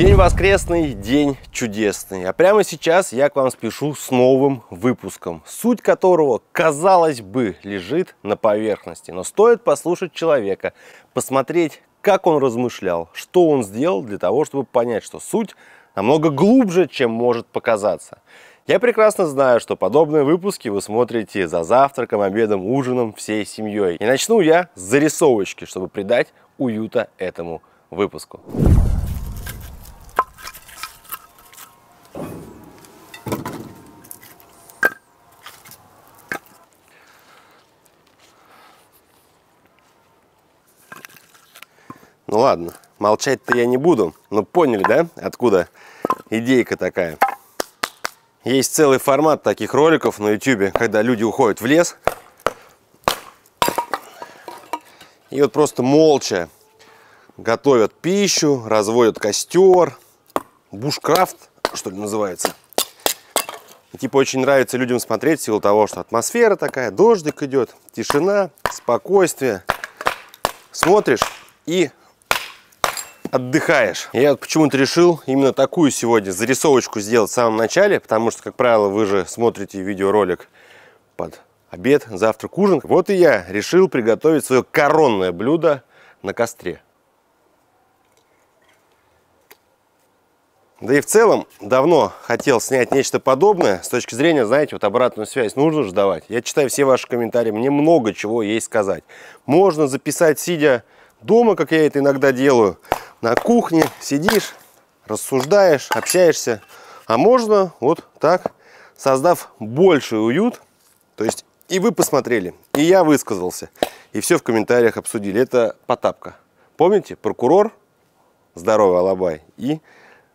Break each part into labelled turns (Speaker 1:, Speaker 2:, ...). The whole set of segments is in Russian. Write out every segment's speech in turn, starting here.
Speaker 1: День воскресный, день чудесный. А прямо сейчас я к вам спешу с новым выпуском, суть которого, казалось бы, лежит на поверхности. Но стоит послушать человека, посмотреть, как он размышлял, что он сделал для того, чтобы понять, что суть намного глубже, чем может показаться. Я прекрасно знаю, что подобные выпуски вы смотрите за завтраком, обедом, ужином всей семьей. И начну я с зарисовочки, чтобы придать уюта этому выпуску. Ну ладно, молчать-то я не буду, но поняли, да, откуда идейка такая? Есть целый формат таких роликов на YouTube, когда люди уходят в лес и вот просто молча готовят пищу, разводят костер, бушкрафт, что ли, называется. И, типа очень нравится людям смотреть в силу того, что атмосфера такая, дождик идет, тишина, спокойствие. Смотришь и отдыхаешь. Я вот почему-то решил именно такую сегодня зарисовочку сделать в самом начале, потому что, как правило, вы же смотрите видеоролик под обед, завтрак, ужин. Вот и я решил приготовить свое коронное блюдо на костре. Да и в целом давно хотел снять нечто подобное. С точки зрения, знаете, вот обратную связь нужно же давать. Я читаю все ваши комментарии, мне много чего есть сказать. Можно записать, сидя дома, как я это иногда делаю на кухне сидишь, рассуждаешь, общаешься. А можно вот так, создав больший уют, то есть и вы посмотрели, и я высказался, и все в комментариях обсудили. Это Потапка. Помните, прокурор, здоровый Алабай, и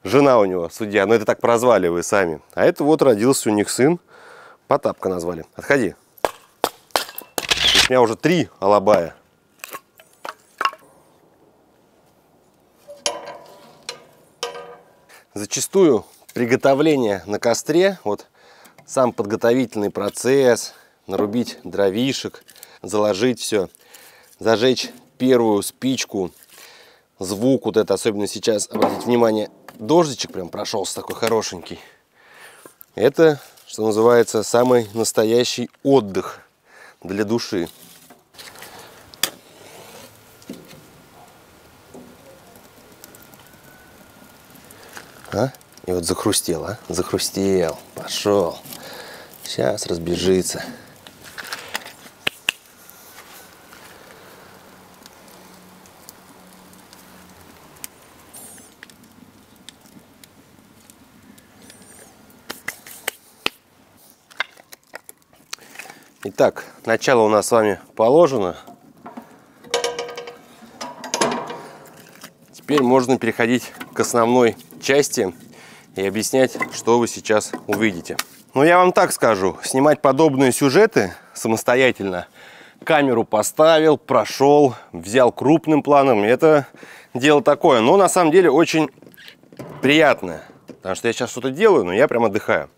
Speaker 1: жена у него, судья. Но это так прозвали вы сами. А это вот родился у них сын, Потапка назвали. Отходи. У меня уже три Алабая. Зачастую приготовление на костре, вот сам подготовительный процесс, нарубить дровишек, заложить все, зажечь первую спичку, звук вот это, особенно сейчас, обратите внимание, дождичек прям прошелся такой хорошенький. Это, что называется, самый настоящий отдых для души. А? И вот захрустел, а? Захрустел. Пошел. Сейчас разбежится. Итак, начало у нас с вами положено. Теперь можно переходить к основной части и объяснять, что вы сейчас увидите. Но я вам так скажу, снимать подобные сюжеты самостоятельно, камеру поставил, прошел, взял крупным планом, это дело такое. Но на самом деле очень приятное, потому что я сейчас что-то делаю, но я прям отдыхаю.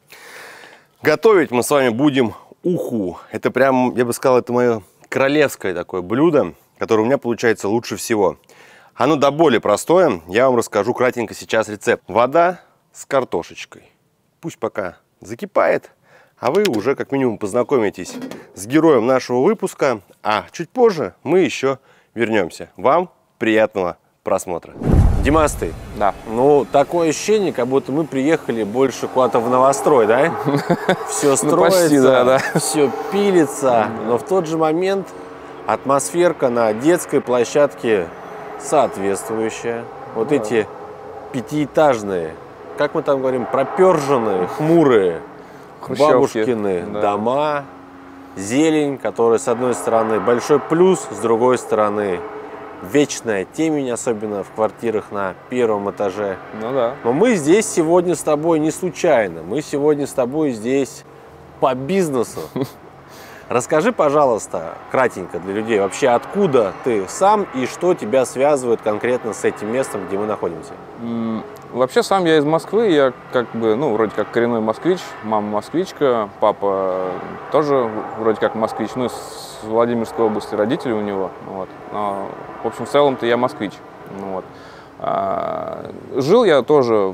Speaker 1: Готовить мы с вами будем уху. Это прям, я бы сказал, это мое королевское такое блюдо, которое у меня получается лучше всего. Оно до боли простое. Я вам расскажу кратенько сейчас рецепт. Вода с картошечкой. Пусть пока закипает, а вы уже как минимум познакомитесь с героем нашего выпуска. А чуть позже мы еще вернемся. Вам приятного просмотра. Димасты,
Speaker 2: Да.
Speaker 1: ну такое ощущение, как будто мы приехали больше куда-то в новострой, да? Все
Speaker 2: Ну,
Speaker 1: строится, все пилится, но в тот же момент атмосферка на детской площадке соответствующая. Вот эти пятиэтажные, как мы там говорим, проперженные, хмурые,
Speaker 2: Хрущевки,
Speaker 1: бабушкины
Speaker 2: да.
Speaker 1: дома, зелень, которая с одной стороны большой плюс, с другой стороны вечная темень, особенно в квартирах на первом этаже.
Speaker 2: Ну да.
Speaker 1: Но мы здесь сегодня с тобой не случайно. Мы сегодня с тобой здесь по бизнесу. Расскажи, пожалуйста, кратенько для людей, вообще откуда ты сам и что тебя связывает конкретно с этим местом, где мы находимся?
Speaker 2: Вообще сам я из Москвы, я как бы, ну, вроде как коренной москвич, мама москвичка, папа тоже вроде как москвич, ну, с Владимирской области родители у него, вот. Но, в общем, в целом-то я москвич, ну, вот. А, жил я тоже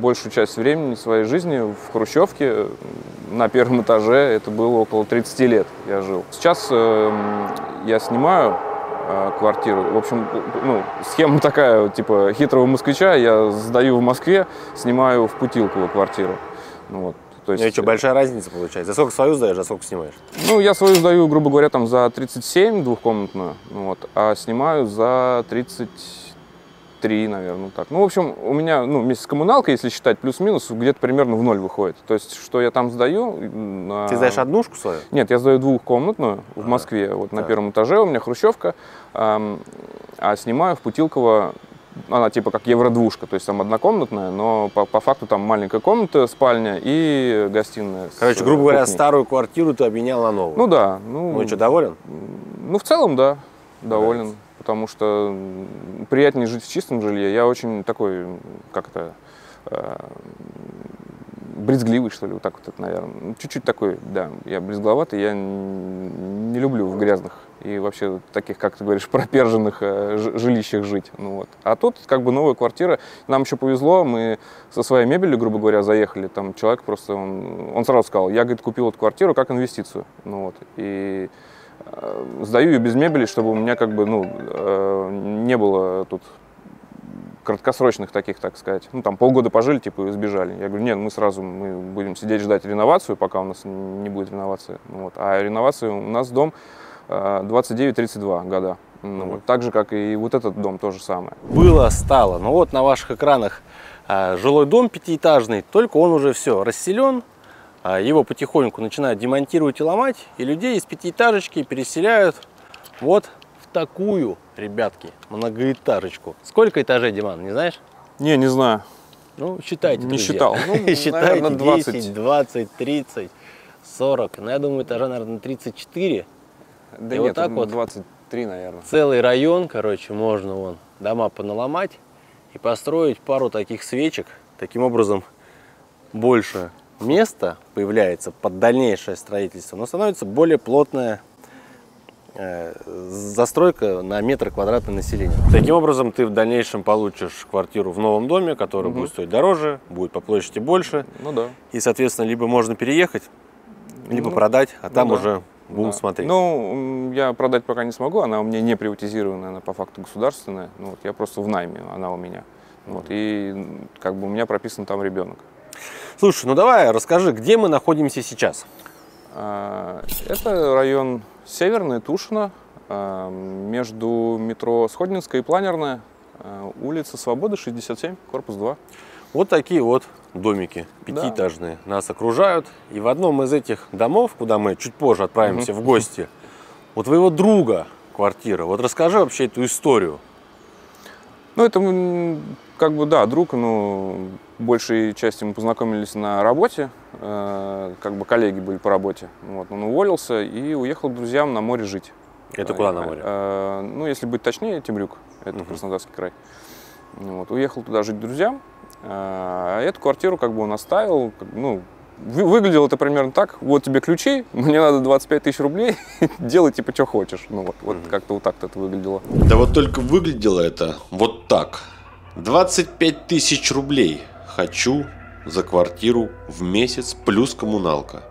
Speaker 2: большую часть времени своей жизни в Хрущевке на первом этаже. Это было около 30 лет я жил. Сейчас э, я снимаю э, квартиру. В общем, ну, схема такая, типа, хитрого москвича. Я сдаю в Москве, снимаю в Путилково квартиру.
Speaker 1: Ну, вот. То есть, что, большая разница получается? За сколько свою сдаешь, за сколько снимаешь?
Speaker 2: Ну, я свою сдаю, грубо говоря, там за 37 двухкомнатную, вот, а снимаю за 30 3, наверное, так. Ну, в общем, у меня, ну, вместе с коммуналкой, если считать плюс-минус, где-то примерно в ноль выходит. То есть, что я там сдаю...
Speaker 1: Ты сдаешь однушку свою?
Speaker 2: Нет, я сдаю двухкомнатную в Москве, вот да. на первом этаже у меня хрущевка, а, а снимаю в Путилково она типа как евродвушка, то есть там однокомнатная, но по, по факту там маленькая комната, спальня и гостиная.
Speaker 1: Короче, грубо говоря, старую квартиру ты обменял на новую.
Speaker 2: Ну да.
Speaker 1: Ну, ну что, доволен?
Speaker 2: Ну, в целом, да, доволен. Нравится потому что приятнее жить в чистом жилье. Я очень такой, как это, э, брезгливый, что ли, вот так вот это, наверное. Ну, чуть-чуть такой, да, я брезгловатый, я не люблю в грязных и вообще таких, как ты говоришь, проперженных э, жилищах жить. Ну, вот. А тут как бы новая квартира. Нам еще повезло, мы со своей мебелью, грубо говоря, заехали. Там человек просто, он, он сразу сказал, я, говорит, купил эту квартиру как инвестицию. Ну, вот. И сдаю ее без мебели, чтобы у меня как бы, ну, э, не было тут краткосрочных таких, так сказать. Ну, там полгода пожили, типа, и сбежали. Я говорю, нет, мы сразу мы будем сидеть ждать реновацию, пока у нас не будет реновации. Вот. А реновация у нас дом 29-32 э, года. Ну, вот. Так же, как и вот этот дом, то же самое.
Speaker 1: Было, стало. Но вот на ваших экранах жилой дом пятиэтажный, только он уже все расселен, его потихоньку начинают демонтировать и ломать, и людей из пятиэтажечки переселяют вот в такую, ребятки, многоэтажечку. Сколько этажей, Диман, не знаешь?
Speaker 2: Не, не знаю.
Speaker 1: Ну, считайте,
Speaker 2: Не друзья. считал. Ну,
Speaker 1: считайте, наверное, 20. 10, 20, 30, 40. Ну, я думаю, этажа, наверное, 34.
Speaker 2: Да и нет, вот так вот 23, наверное.
Speaker 1: Целый район, короче, можно вон дома поналомать и построить пару таких свечек. Таким образом, больше место появляется под дальнейшее строительство, но становится более плотная э, застройка на метр квадратный населения. Таким образом, ты в дальнейшем получишь квартиру в новом доме, который угу. будет стоить дороже, будет по площади больше.
Speaker 2: Ну да.
Speaker 1: И, соответственно, либо можно переехать, либо ну, продать, а там ну, уже будем да. смотреть.
Speaker 2: Ну, я продать пока не смогу, она у меня не приватизированная, она по факту государственная. Ну, вот, я просто в найме, она у меня. Вот, и как бы у меня прописан там ребенок.
Speaker 1: Слушай, ну давай расскажи, где мы находимся сейчас?
Speaker 2: А, это район Северный, Тушино, а, между метро Сходнинская и Планерная, а, улица Свободы, 67, корпус 2.
Speaker 1: Вот такие вот домики пятиэтажные да. нас окружают. И в одном из этих домов, куда мы чуть позже отправимся угу. в гости, у твоего друга квартира. Вот расскажи вообще эту историю.
Speaker 2: Ну, это как бы, да, друг, но большей части мы познакомились на работе, э, как бы коллеги были по работе. Вот, он уволился и уехал к друзьям на море жить.
Speaker 1: Это куда на море?
Speaker 2: Э, ну, если быть точнее, Темрюк, это uh Краснодарский край. Вот, уехал туда жить к друзьям, э, а эту квартиру как бы он оставил, ну, выглядело это примерно так. Вот тебе ключи, мне надо 25 тысяч рублей, делай типа что хочешь. Ну вот, вот как-то вот так это выглядело.
Speaker 1: Да вот только выглядело это вот так. 25 тысяч рублей хочу за квартиру в месяц плюс коммуналка.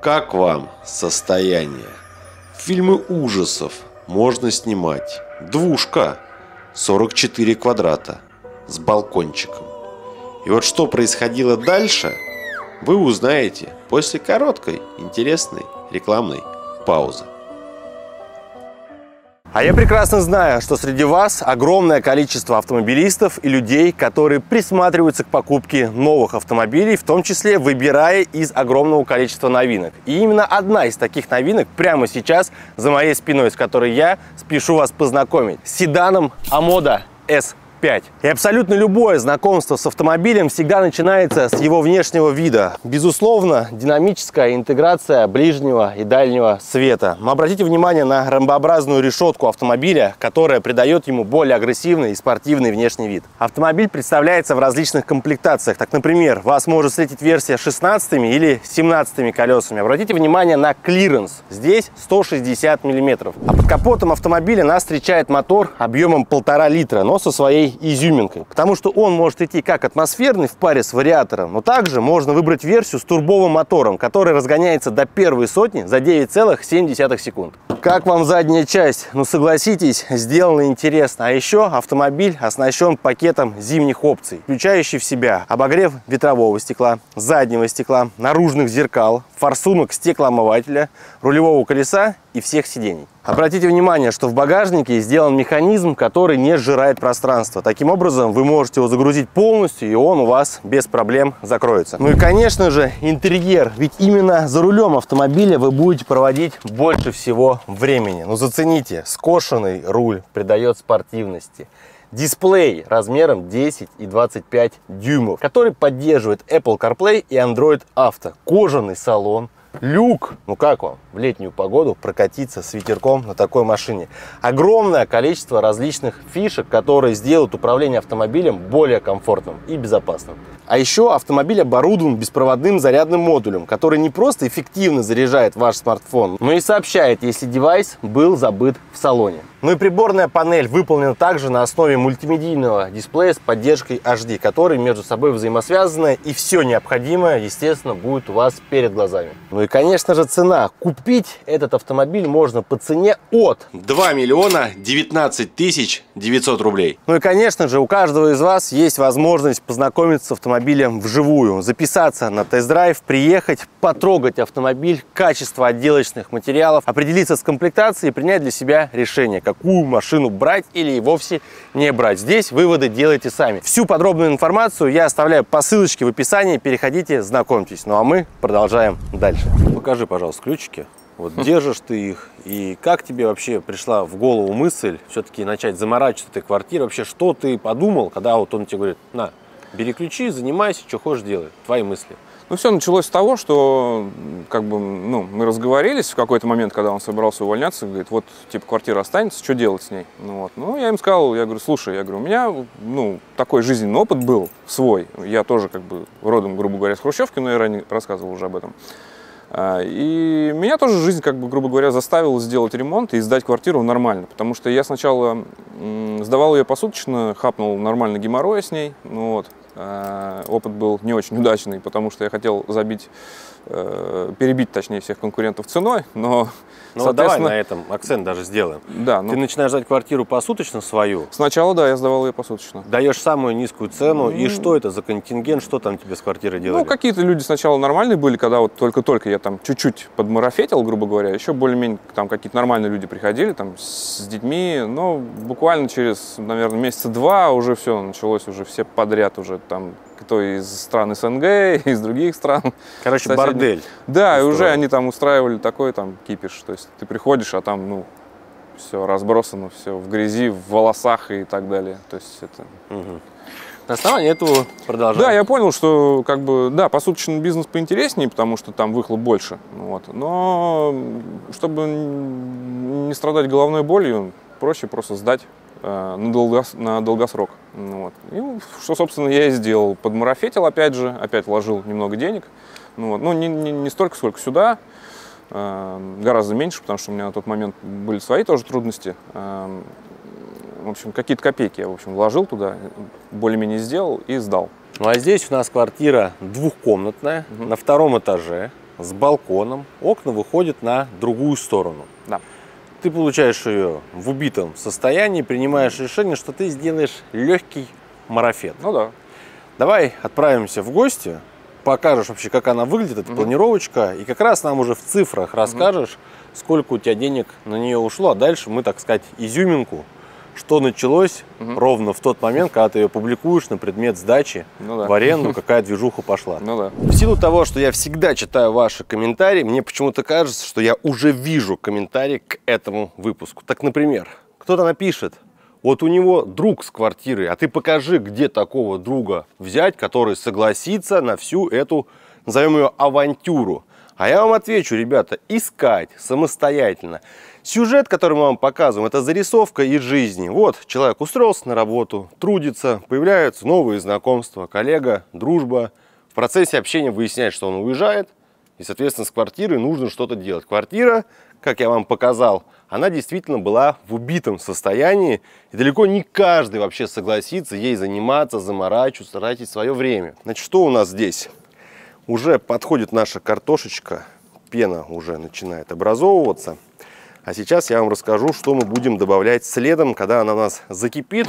Speaker 1: Как вам состояние? Фильмы ужасов можно снимать. Двушка, 44 квадрата, с балкончиком. И вот что происходило дальше, вы узнаете после короткой, интересной рекламной паузы. А я прекрасно знаю, что среди вас огромное количество автомобилистов и людей, которые присматриваются к покупке новых автомобилей, в том числе выбирая из огромного количества новинок. И именно одна из таких новинок прямо сейчас за моей спиной, с которой я спешу вас познакомить. Седаном Амода S 5. И абсолютно любое знакомство с автомобилем всегда начинается с его внешнего вида. Безусловно, динамическая интеграция ближнего и дальнего света. Но обратите внимание на ромбообразную решетку автомобиля, которая придает ему более агрессивный и спортивный внешний вид. Автомобиль представляется в различных комплектациях. Так, например, вас может встретить версия 16 или 17 колесами. Обратите внимание на клиренс. Здесь 160 мм. А под капотом автомобиля нас встречает мотор объемом 1,5 литра, но со своей ней изюминкой, потому что он может идти как атмосферный в паре с вариатором, но также можно выбрать версию с турбовым мотором, который разгоняется до первой сотни за 9,7 секунд. Как вам задняя часть? Ну согласитесь, сделано интересно. А еще автомобиль оснащен пакетом зимних опций, включающий в себя обогрев ветрового стекла, заднего стекла, наружных зеркал, форсунок стеклоомывателя, рулевого колеса и всех сидений. Обратите внимание, что в багажнике сделан механизм, который не сжирает пространство. Таким образом, вы можете его загрузить полностью, и он у вас без проблем закроется. Ну и, конечно же, интерьер. Ведь именно за рулем автомобиля вы будете проводить больше всего времени. Ну зацените, скошенный руль придает спортивности. Дисплей размером 10 и 25 дюймов, который поддерживает Apple CarPlay и Android Auto. Кожаный салон, люк. Ну как вам в летнюю погоду прокатиться с ветерком на такой машине? Огромное количество различных фишек, которые сделают управление автомобилем более комфортным и безопасным. А еще автомобиль оборудован беспроводным зарядным модулем, который не просто эффективно заряжает ваш смартфон, но и сообщает, если девайс был забыт в салоне. Ну и приборная панель выполнена также на основе мультимедийного дисплея с поддержкой HD, который между собой взаимосвязаны и все необходимое, естественно, будет у вас перед глазами. Ну и, конечно же, цена. Купить этот автомобиль можно по цене от
Speaker 3: 2 миллиона 19 тысяч 900 рублей.
Speaker 1: Ну и, конечно же, у каждого из вас есть возможность познакомиться с автомобилем вживую, записаться на тест-драйв, приехать, потрогать автомобиль, качество отделочных материалов, определиться с комплектацией и принять для себя решение, какую машину брать или вовсе не брать. Здесь выводы делайте сами. Всю подробную информацию я оставляю по ссылочке в описании, переходите, знакомьтесь. Ну а мы продолжаем дальше. Покажи, пожалуйста, ключики. Вот держишь ты их, и как тебе вообще пришла в голову мысль все-таки начать заморачиваться этой квартирой? Вообще, что ты подумал, когда вот он тебе говорит, на, бери ключи, занимайся, что хочешь делай, твои мысли?
Speaker 2: Ну, все началось с того, что как бы, ну, мы разговорились в какой-то момент, когда он собирался увольняться, говорит, вот, типа, квартира останется, что делать с ней? Ну, вот. ну, я им сказал, я говорю, слушай, я говорю, у меня, ну, такой жизненный опыт был свой, я тоже, как бы, родом, грубо говоря, с Хрущевки, но я ранее рассказывал уже об этом. А, и меня тоже жизнь, как бы, грубо говоря, заставила сделать ремонт и сдать квартиру нормально. Потому что я сначала сдавал ее посуточно, хапнул нормально геморроя с ней. Ну, вот. А, опыт был не очень удачный, потому что я хотел забить Э, перебить, точнее, всех конкурентов ценой, но,
Speaker 1: ну, соответственно... давай на этом акцент даже сделаем.
Speaker 2: Да,
Speaker 1: ну... Ты начинаешь сдать квартиру посуточно свою?
Speaker 2: Сначала, да, я сдавал ее посуточно.
Speaker 1: Даешь самую низкую цену, mm... и что это за контингент, что там тебе с квартирой делали?
Speaker 2: Ну, какие-то люди сначала нормальные были, когда вот только-только я там чуть-чуть подмарафетил, грубо говоря, еще более-менее там какие-то нормальные люди приходили там с детьми, но буквально через, наверное, месяца два уже все началось, уже все подряд уже там кто из стран СНГ, из других стран.
Speaker 1: Короче, соседних. бордель.
Speaker 2: Да, и уже они там устраивали такой там кипиш. То есть ты приходишь, а там, ну, все разбросано, все в грязи, в волосах и так далее. То есть это...
Speaker 1: Угу. На основании этого продолжаем.
Speaker 2: Да, я понял, что как бы, да, посуточный бизнес поинтереснее, потому что там выхлоп больше. Вот. Но чтобы не страдать головной болью, проще просто сдать на, долгос, на долгосрок. Ну вот. И что, собственно, я и сделал. Подмарафетил опять же, опять вложил немного денег. Ну, вот. ну не, не, не столько, сколько сюда, э, гораздо меньше, потому что у меня на тот момент были свои тоже трудности. Э, в общем, какие-то копейки я, в общем, вложил туда, более-менее сделал и сдал.
Speaker 1: Ну а здесь у нас квартира двухкомнатная, угу. на втором этаже, с балконом. Окна выходят на другую сторону.
Speaker 2: Да
Speaker 1: ты получаешь ее в убитом состоянии, принимаешь решение, что ты сделаешь легкий марафет.
Speaker 2: Ну да.
Speaker 1: Давай отправимся в гости, покажешь вообще, как она выглядит, эта угу. планировочка, и как раз нам уже в цифрах расскажешь, угу. сколько у тебя денег на нее ушло, а дальше мы, так сказать, изюминку что началось угу. ровно в тот момент, когда ты ее публикуешь на предмет сдачи ну, да. в аренду, какая движуха пошла.
Speaker 2: Ну да.
Speaker 1: В силу того, что я всегда читаю ваши комментарии, мне почему-то кажется, что я уже вижу комментарий к этому выпуску. Так, например, кто-то напишет, вот у него друг с квартиры, а ты покажи, где такого друга взять, который согласится на всю эту, назовем ее, авантюру. А я вам отвечу, ребята, искать самостоятельно. Сюжет, который мы вам показываем, это зарисовка из жизни. Вот, человек устроился на работу, трудится, появляются новые знакомства, коллега, дружба. В процессе общения выясняет, что он уезжает, и, соответственно, с квартирой нужно что-то делать. Квартира, как я вам показал, она действительно была в убитом состоянии. И далеко не каждый вообще согласится ей заниматься, заморачиваться, тратить свое время. Значит, что у нас здесь? Уже подходит наша картошечка, пена уже начинает образовываться. А сейчас я вам расскажу, что мы будем добавлять следом, когда она у нас закипит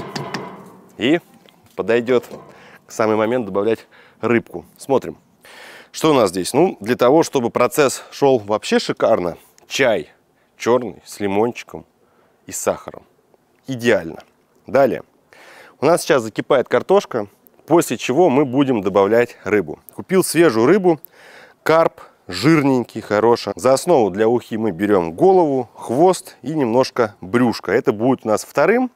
Speaker 1: и подойдет самый момент добавлять рыбку. Смотрим. Что у нас здесь? Ну, для того, чтобы процесс шел вообще шикарно, чай черный с лимончиком и сахаром. Идеально. Далее. У нас сейчас закипает картошка, после чего мы будем добавлять рыбу. Купил свежую рыбу, карп, жирненький, хороший. За основу для ухи мы берем голову, хвост и немножко брюшка. Это будет у нас вторым.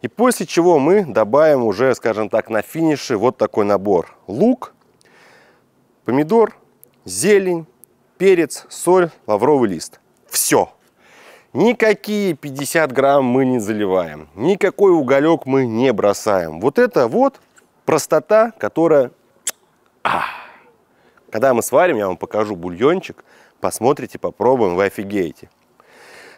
Speaker 1: И после чего мы добавим уже, скажем так, на финише вот такой набор. Лук, помидор, зелень, перец, соль, лавровый лист. Все. Никакие 50 грамм мы не заливаем. Никакой уголек мы не бросаем. Вот это вот простота, которая... А. Когда мы сварим, я вам покажу бульончик. Посмотрите, попробуем, вы офигеете.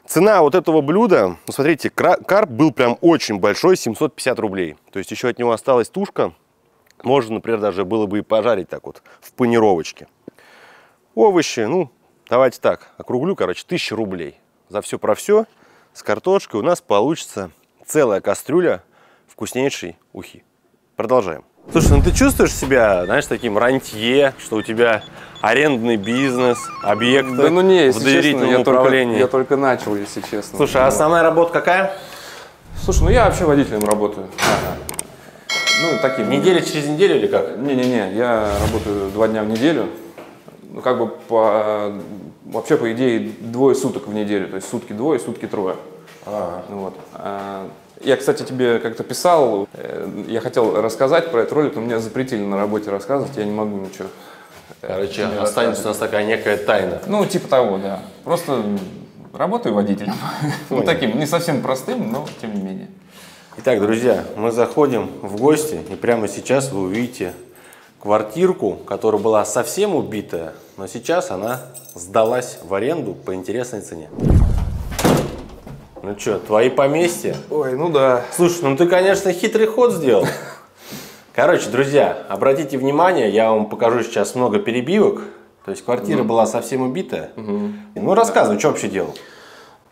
Speaker 1: Цена вот этого блюда, ну смотрите, карп был прям очень большой, 750 рублей. То есть еще от него осталась тушка. Можно, например, даже было бы и пожарить так вот в панировочке. Овощи, ну, давайте так, округлю, короче, 1000 рублей. За все про все с картошкой у нас получится целая кастрюля вкуснейшей ухи. Продолжаем. Слушай, ну ты чувствуешь себя, знаешь, таким рантье, что у тебя арендный бизнес, объект
Speaker 2: да, ну не,
Speaker 1: в доверительном
Speaker 2: честно, я
Speaker 1: управлении?
Speaker 2: Только, я только начал, если честно.
Speaker 1: Слушай, а основная работа какая?
Speaker 2: Слушай, ну я вообще водителем работаю.
Speaker 1: Ну, таким. Неделя через неделю или как?
Speaker 2: Не-не-не, я работаю два дня в неделю. Ну, как бы по, вообще, по идее, двое суток в неделю. То есть сутки двое, сутки трое. А -а -а. Вот. А, я, кстати, тебе как-то писал, э, я хотел рассказать про этот ролик, но меня запретили на работе рассказывать, я не могу ничего.
Speaker 1: Короче, останется у нас такая некая тайна.
Speaker 2: Ну, типа того, да. Просто работаю водителем. Ну, таким, не совсем простым, но тем не менее.
Speaker 1: Итак, друзья, мы заходим в гости, и прямо сейчас вы увидите квартирку, которая была совсем убитая, но сейчас она сдалась в аренду по интересной цене. Ну что, твои поместья?
Speaker 2: Ой, ну да.
Speaker 1: Слушай, ну ты, конечно, хитрый ход сделал. Короче, друзья, обратите внимание, я вам покажу сейчас много перебивок. То есть квартира mm. была совсем убитая. Mm-hmm. Ну рассказывай, да. что вообще делал?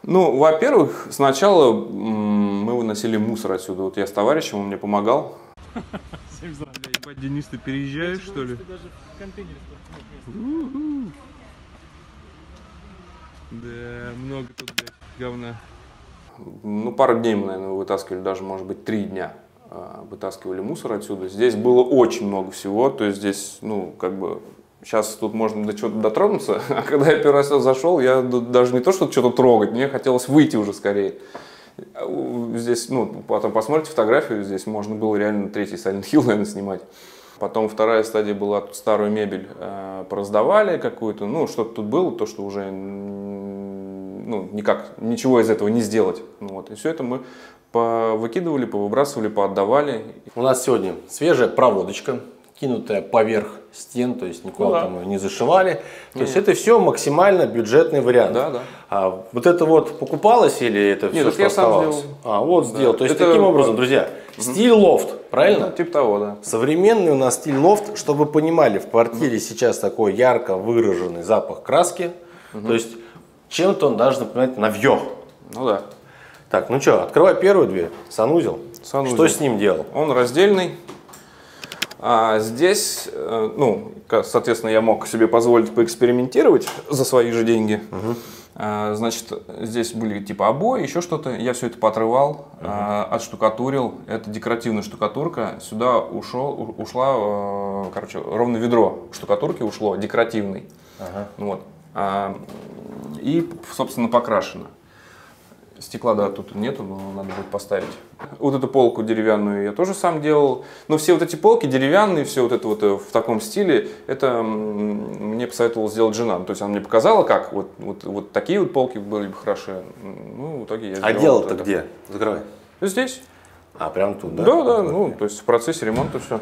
Speaker 2: Ну, во-первых, сначала мы выносили мусор отсюда. Вот я с товарищем, он мне помогал.
Speaker 4: Ебать, Денис, ты переезжаешь, что ли? Да, много тут, блядь, говна
Speaker 2: ну, пару дней мы, наверное, вытаскивали, даже, может быть, три дня а, вытаскивали мусор отсюда. Здесь было очень много всего, то есть здесь, ну, как бы, сейчас тут можно до чего-то дотронуться, а когда я первый раз зашел, я даже не то, что что-то трогать, мне хотелось выйти уже скорее. Здесь, ну, потом посмотрите фотографию, здесь можно было реально третий Silent Hill, наверное, снимать. Потом вторая стадия была, тут старую мебель э, пораздавали какую-то, ну, что-то тут было, то, что уже ну, никак, ничего из этого не сделать. Ну, вот. И все это мы выкидывали, повыбрасывали, поотдавали.
Speaker 1: У нас сегодня свежая проводочка, кинутая поверх стен, то есть никуда ну, да. там не зашивали. То Нет. есть это все максимально бюджетный вариант.
Speaker 2: Да, да.
Speaker 1: А вот это вот покупалось или это Нет, все, это что я оставалось? Сам сделал. А, вот да. сделал. То есть это... таким образом, друзья, стиль лофт, правильно?
Speaker 2: Да, типа того, да.
Speaker 1: Современный у нас стиль лофт, чтобы вы понимали, в квартире сейчас такой ярко выраженный запах краски. Угу. То есть чем-то он даже напоминает навье.
Speaker 2: Ну да.
Speaker 1: Так, ну что, открывай первую дверь. Санузел. Санузел. Что с ним делал?
Speaker 2: Он раздельный. А здесь, э, ну, соответственно, я мог себе позволить поэкспериментировать за свои же деньги. Угу. Значит, здесь были типа обои, еще что-то. Я все это поотрывал, угу. отштукатурил. Это декоративная штукатурка. Сюда ушел, ушла, э, короче, ровно ведро штукатурки ушло, декоративный. Ага. Вот. И, собственно, покрашено. Стекла, да, тут нету, но надо будет поставить. Вот эту полку деревянную я тоже сам делал. Но все вот эти полки деревянные, все вот это вот э, в таком стиле, это мне посоветовала сделать жена. То есть она мне показала, как вот, вот, вот такие вот полки были бы хороши. Ну, в итоге я
Speaker 1: сделал. А делал-то вот где? Закрывай.
Speaker 2: Здесь.
Speaker 1: А, прям тут, да?
Speaker 2: Да, да, ну, то есть в процессе ремонта все.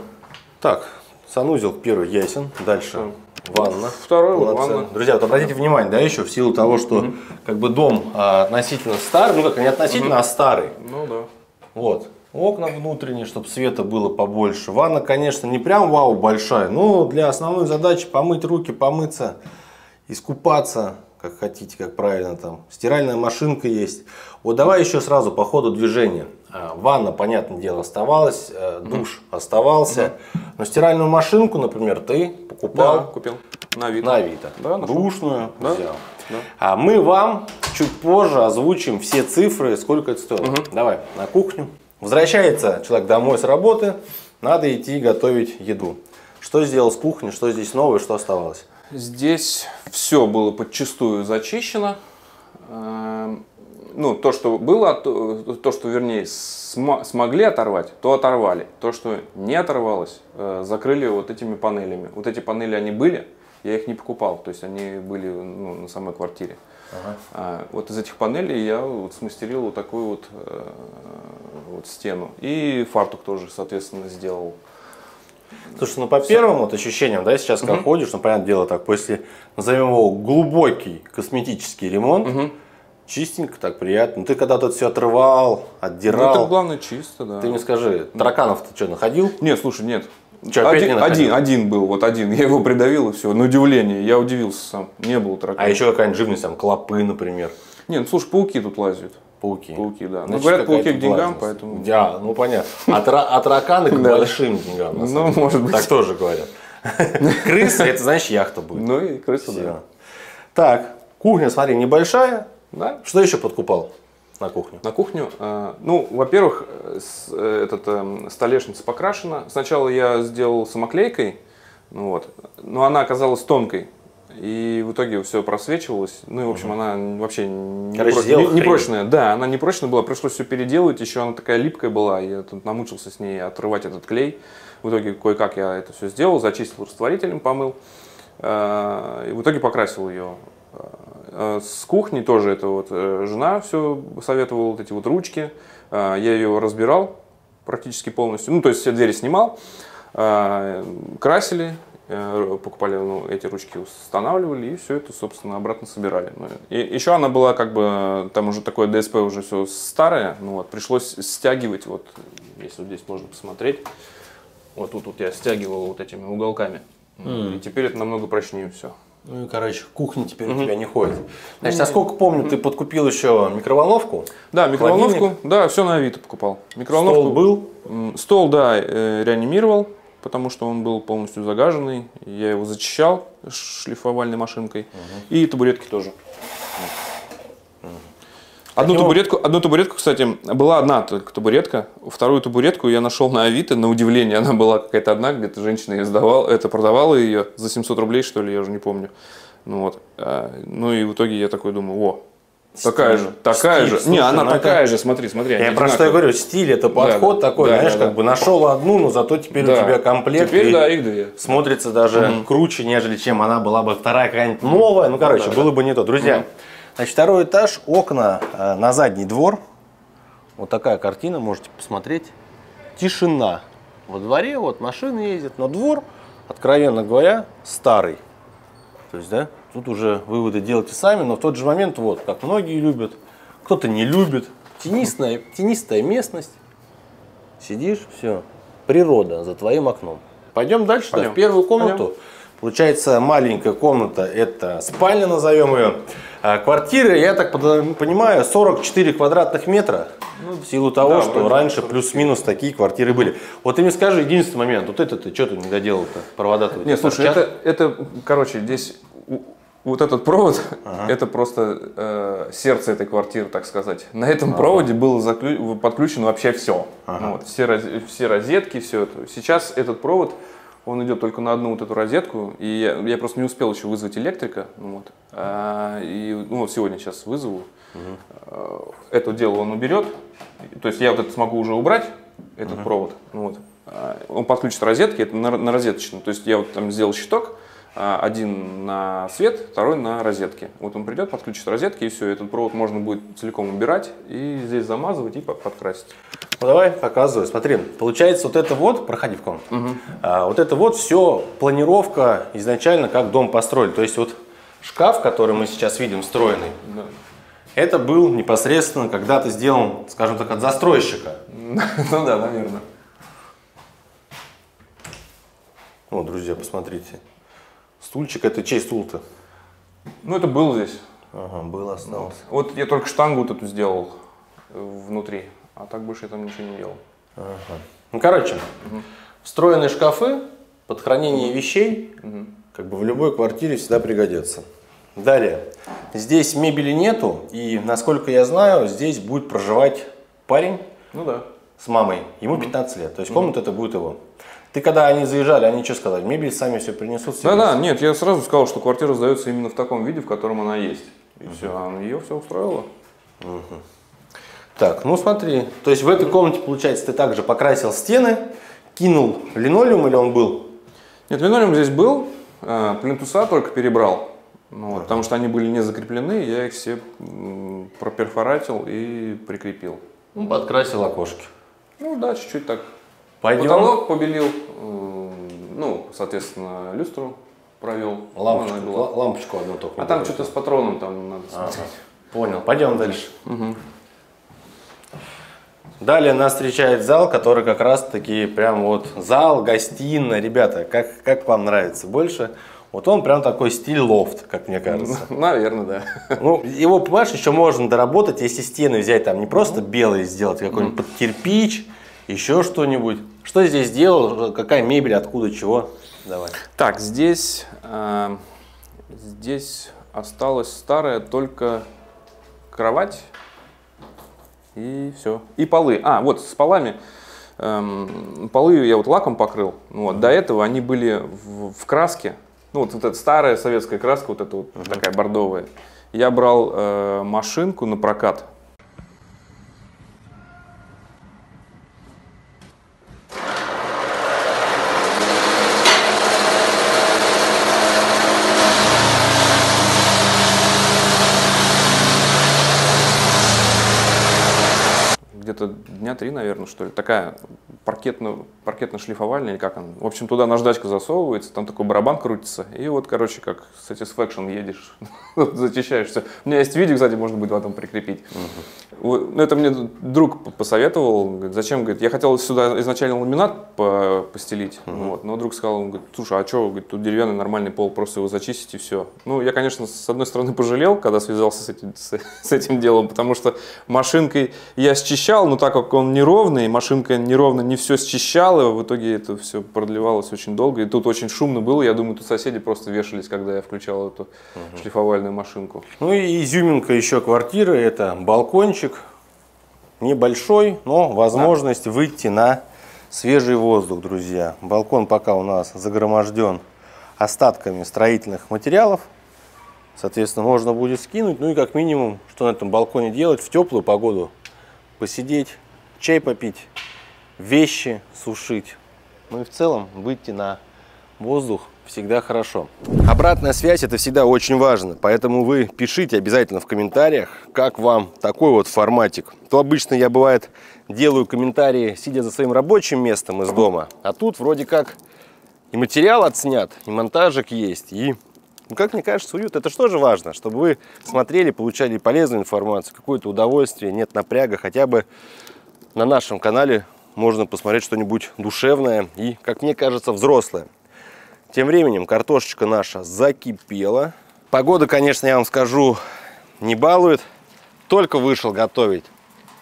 Speaker 1: Так, санузел первый ясен. Дальше. Ванна.
Speaker 2: Второй ванна.
Speaker 1: Друзья, вот обратите внимание, да, еще в силу того, что как бы дом а, относительно старый, ну как не относительно, а старый.
Speaker 2: Ну да.
Speaker 1: Вот. Окна внутренние, чтобы света было побольше. Ванна, конечно, не прям вау большая, но для основной задачи помыть руки, помыться, искупаться, как хотите, как правильно там. Стиральная машинка есть. Вот давай еще сразу по ходу движения. А, Ванна, понятное дело, оставалась, э, душ оставался. Но стиральную машинку, например, ты
Speaker 2: Да,
Speaker 1: покупал
Speaker 2: купил. На вид.
Speaker 1: на Авито.
Speaker 2: Да, нашел.
Speaker 1: Душную
Speaker 2: Да.
Speaker 1: взял.
Speaker 2: Да.
Speaker 1: А мы вам чуть позже озвучим все цифры, сколько это стоит. Давай на кухню. Возвращается человек домой с работы, надо идти готовить еду. Что сделал с кухни, что здесь новое, что оставалось?
Speaker 2: Здесь все было подчистую зачищено. Эм, Ну, то, что было, то, то, что, вернее, смогли оторвать, то оторвали. То, что не оторвалось, э, закрыли вот этими панелями. Вот эти панели, они были, я их не покупал, то есть они были ну, на самой квартире. А, вот из этих панелей я вот смастерил вот такую вот, э, вот стену. И фартук тоже, соответственно, сделал.
Speaker 1: Слушай, ну по первым вот ощущениям, да, сейчас как ходишь, ну понятное дело так, после, назовем его, глубокий косметический ремонт, чистенько, так приятно. Ну, ты когда тут все отрывал,
Speaker 2: Ну,
Speaker 1: отдирал,
Speaker 2: это главное чисто, да.
Speaker 1: ты мне скажи, тараканов ты что, находил?
Speaker 2: Нет, слушай, нет.
Speaker 1: Чё, опять не
Speaker 2: один,
Speaker 1: находил?
Speaker 2: один, один был, вот один. Я его придавил и все. На удивление, я удивился сам. Не было тараканов.
Speaker 1: А еще какая-нибудь живность, там, клопы, например,
Speaker 2: Не, ну слушай, пауки тут лазят.
Speaker 1: Пауки.
Speaker 2: Пауки, да. Ну,
Speaker 1: Значит,
Speaker 2: говорят, пауки к деньгам,
Speaker 1: влажность.
Speaker 2: поэтому...
Speaker 1: Да, ну понятно. От, ра- от таракана к большим деньгам.
Speaker 2: Ну, может быть.
Speaker 1: Так тоже говорят. Крыса, это значит яхта будет.
Speaker 2: Ну и крыса, да.
Speaker 1: Так, кухня, смотри, небольшая.
Speaker 2: Да.
Speaker 1: Что еще подкупал на кухню?
Speaker 2: На кухню. э, Ну, во-первых, э, э, этот, столешница покрашена. Сначала я сделал самоклейкой, ну вот, но она оказалась тонкой. И в итоге все просвечивалось. Ну и, в общем, она вообще не,
Speaker 1: Короче,
Speaker 2: про-
Speaker 1: сделал
Speaker 2: не- не прочная. Да, она не прочная была, пришлось все переделывать. Еще она такая липкая была. Я тут намучился с ней отрывать этот клей. В итоге кое-как я это все сделал, зачистил растворителем, помыл. Э, И в итоге покрасил ее. Э, С кухни тоже это вот э, жена все советовала, вот эти вот ручки. Я ее разбирал практически полностью. Ну, то есть все двери снимал, красили, покупали ну, эти ручки, устанавливали и все это, собственно, обратно собирали. Ну, И еще она была как бы, там уже такое ДСП уже все старое, ну вот, пришлось стягивать, вот, если вот здесь можно посмотреть, вот тут вот я стягивал вот этими уголками. И теперь это намного прочнее все.
Speaker 1: Ну и, короче, кухня теперь у тебя не ходит. Значит, насколько помню, ты подкупил еще микроволновку.
Speaker 2: Да, микроволновку,
Speaker 1: Холодильник?
Speaker 2: да, все на Авито покупал. Микроволновку.
Speaker 1: Стол был.
Speaker 2: Стол, да, э, реанимировал, потому что он был полностью загаженный. Я его зачищал шлифовальной машинкой. И табуретки тоже. Одну
Speaker 1: Таким
Speaker 2: табуретку, одну табуретку, кстати, была одна только табуретка. Вторую табуретку я нашел на Авито. На удивление, она была какая-то одна, где-то женщина ее сдавала, это продавала ее за 700 рублей, что ли, я уже не помню. Ну вот. А, Ну и в итоге я такой думаю, о, такая же, такая
Speaker 1: Стиль,
Speaker 2: же. не, она
Speaker 1: ну это-
Speaker 2: такая же, смотри, смотри.
Speaker 1: Я про что я говорю, стиль это подход
Speaker 2: да,
Speaker 1: такой,
Speaker 2: да,
Speaker 1: знаешь,
Speaker 2: да,
Speaker 1: как
Speaker 2: да.
Speaker 1: бы нашел одну, но зато теперь
Speaker 2: Да.
Speaker 1: у тебя комплект.
Speaker 2: Теперь,
Speaker 1: и
Speaker 2: да, их две.
Speaker 1: Смотрится даже круче, нежели чем она была бы вторая какая-нибудь новая. Ну, короче, было бы не то. Друзья, значит, второй этаж, окна э, на задний двор. Вот такая картина, можете посмотреть. Тишина. Во дворе вот машины ездят, но двор, откровенно говоря, старый. То есть, да, тут уже выводы делайте сами, но в тот же момент, вот, как многие любят, кто-то не любит. Тенистая, тенистая местность. Сидишь, все, природа за твоим окном. Пойдем дальше, да,
Speaker 2: Пойдем.
Speaker 1: в первую комнату. Получается, маленькая комната, это спальня, назовем ее. А квартира, я так понимаю, 44 квадратных метра. Ну, в силу того,
Speaker 2: да,
Speaker 1: что раньше плюс-минус такие квартиры были. Вот ты мне скажи, единственный момент, вот это ты что ты не доделал-то? Провода-то у тебя
Speaker 2: Не, слушай, это, это, короче, здесь вот этот провод, это просто э, сердце этой квартиры, так сказать. На этом проводе было заклю- подключено вообще все. вот, все, роз- все розетки, все это. Сейчас этот провод, он идет только на одну вот эту розетку, и я, я просто не успел еще вызвать электрика. Ну, вот. А, и ну, вот сегодня сейчас вызову. Э, Это дело он уберет. То есть я вот это смогу уже убрать, этот провод. Ну, вот. А, Он подключит розетки, это на, на розеточную. То есть я вот там сделал щиток, один на свет, второй на розетки. Вот он придет, подключит розетки, и все, этот провод можно будет целиком убирать и здесь замазывать и по- подкрасить.
Speaker 1: Ну давай, показывай. Смотри, получается вот это вот, проходи в комнату. А, вот это вот все планировка изначально, как дом построили. То есть вот шкаф, который мы сейчас видим встроенный,
Speaker 2: Да.
Speaker 1: это был непосредственно когда-то сделан, скажем так, от застройщика.
Speaker 2: Ну да, наверное.
Speaker 1: Вот, друзья, посмотрите. Стульчик, это чей стул-то?
Speaker 2: Ну это был здесь.
Speaker 1: Ага, был, остался.
Speaker 2: Вот я только штангу вот эту сделал э, внутри, а так больше я там ничего не делал.
Speaker 1: Ну, короче, встроенные шкафы под хранение вещей, как бы в любой квартире всегда пригодятся. Далее, здесь мебели нету, и, насколько я знаю, здесь будет проживать парень
Speaker 2: Ну да.
Speaker 1: с мамой, ему 15 лет, то есть комната это будет его. Ты когда они заезжали, они что сказали? Мебель сами все принесут? все
Speaker 2: Да, да, нет, я сразу сказал, что квартира сдается именно в таком виде, в котором она есть. И все, а ее все устроило.
Speaker 1: Так, ну смотри, то есть в этой комнате, получается, ты также покрасил стены, кинул линолеум или он был?
Speaker 2: Нет, линолеум здесь был, а, плинтуса только перебрал. Ну, вот, потому что они были не закреплены, я их все проперфоратил и прикрепил.
Speaker 1: Ну, подкрасил окошки.
Speaker 2: Ну да, чуть-чуть так.
Speaker 1: Пойдем.
Speaker 2: Потолок побелил, ну, соответственно, люстру провел. Ну,
Speaker 1: Лампочку,
Speaker 2: была.
Speaker 1: ла- лампочку одну только.
Speaker 2: А там что-то с патроном там надо
Speaker 1: Ага,
Speaker 2: смотреть.
Speaker 1: Понял. Пойдем дальше. Далее нас встречает зал, который как раз таки прям вот зал, гостиная. Ребята, как, как вам нравится больше? Вот он прям такой стиль лофт, как мне кажется.
Speaker 2: Наверное, да.
Speaker 1: Ну, его, понимаешь, еще можно доработать, если стены взять там не просто белые сделать, а какой-нибудь под кирпич, еще что-нибудь. Что здесь сделал, какая мебель, откуда, чего? Давай.
Speaker 2: Так, здесь, э, здесь осталась старая только кровать и все. И полы. А, вот с полами. эм, полы я вот лаком покрыл. Вот, До этого они были в, в краске. Ну, вот, вот эта старая советская краска, вот эта вот такая бордовая. Я брал э, машинку на прокат. где-то дня три, наверное, что ли. Такая паркетно, паркетно-шлифовальная, или как она. В общем, туда наждачка засовывается, там такой барабан крутится. И вот, короче, как Satisfaction едешь, зачищаешься. У меня есть видео, кстати, можно будет потом прикрепить. Ну, Это мне друг посоветовал. Говорит, зачем? Говорит, я хотел сюда изначально ламинат по- постелить. Вот, но друг сказал, он говорит, слушай, а что, говорит, тут деревянный нормальный пол, просто его зачистить и все. Ну, я, конечно, с одной стороны пожалел, когда связался с этим, с, с этим делом, потому что машинкой я счищал, но так как он неровный, машинка неровно не все счищала, в итоге это все продлевалось очень долго. И тут очень шумно было, я думаю, тут соседи просто вешались, когда я включал эту шлифовальную машинку.
Speaker 1: Ну и изюминка еще квартиры, это балкончик, небольшой, но возможность выйти на свежий воздух, друзья. Балкон пока у нас загроможден остатками строительных материалов, соответственно, можно будет скинуть, ну и как минимум, что на этом балконе делать в теплую погоду, посидеть, чай попить, вещи сушить, ну и в целом выйти на воздух всегда хорошо. Обратная связь это всегда очень важно, поэтому вы пишите обязательно в комментариях, как вам такой вот форматик. То обычно я бывает делаю комментарии, сидя за своим рабочим местом из дома, а тут вроде как и материал отснят, и монтажик есть, и ну, как мне кажется, уют это что же важно, чтобы вы смотрели, получали полезную информацию, какое-то удовольствие, нет напряга, хотя бы на нашем канале можно посмотреть что-нибудь душевное и, как мне кажется, взрослое. Тем временем картошечка наша закипела. Погода, конечно, я вам скажу, не балует. Только вышел готовить,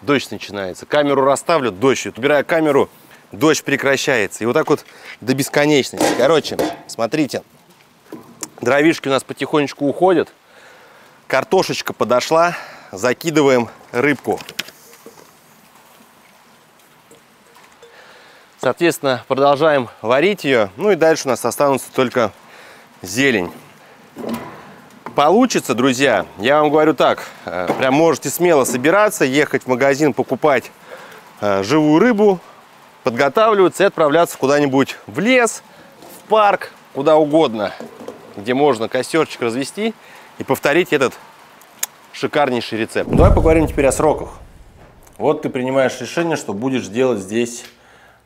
Speaker 1: дождь начинается. Камеру расставлю, дождь. Убираю камеру, дождь прекращается. И вот так вот до бесконечности. Короче, смотрите, дровишки у нас потихонечку уходят. Картошечка подошла, закидываем рыбку. Соответственно, продолжаем варить ее. Ну и дальше у нас останутся только зелень. Получится, друзья, я вам говорю так, э, прям можете смело собираться, ехать в магазин, покупать э, живую рыбу, подготавливаться и отправляться куда-нибудь в лес, в парк, куда угодно. где можно костерчик развести и повторить этот шикарнейший рецепт. Давай поговорим теперь о сроках. Вот ты принимаешь решение, что будешь делать здесь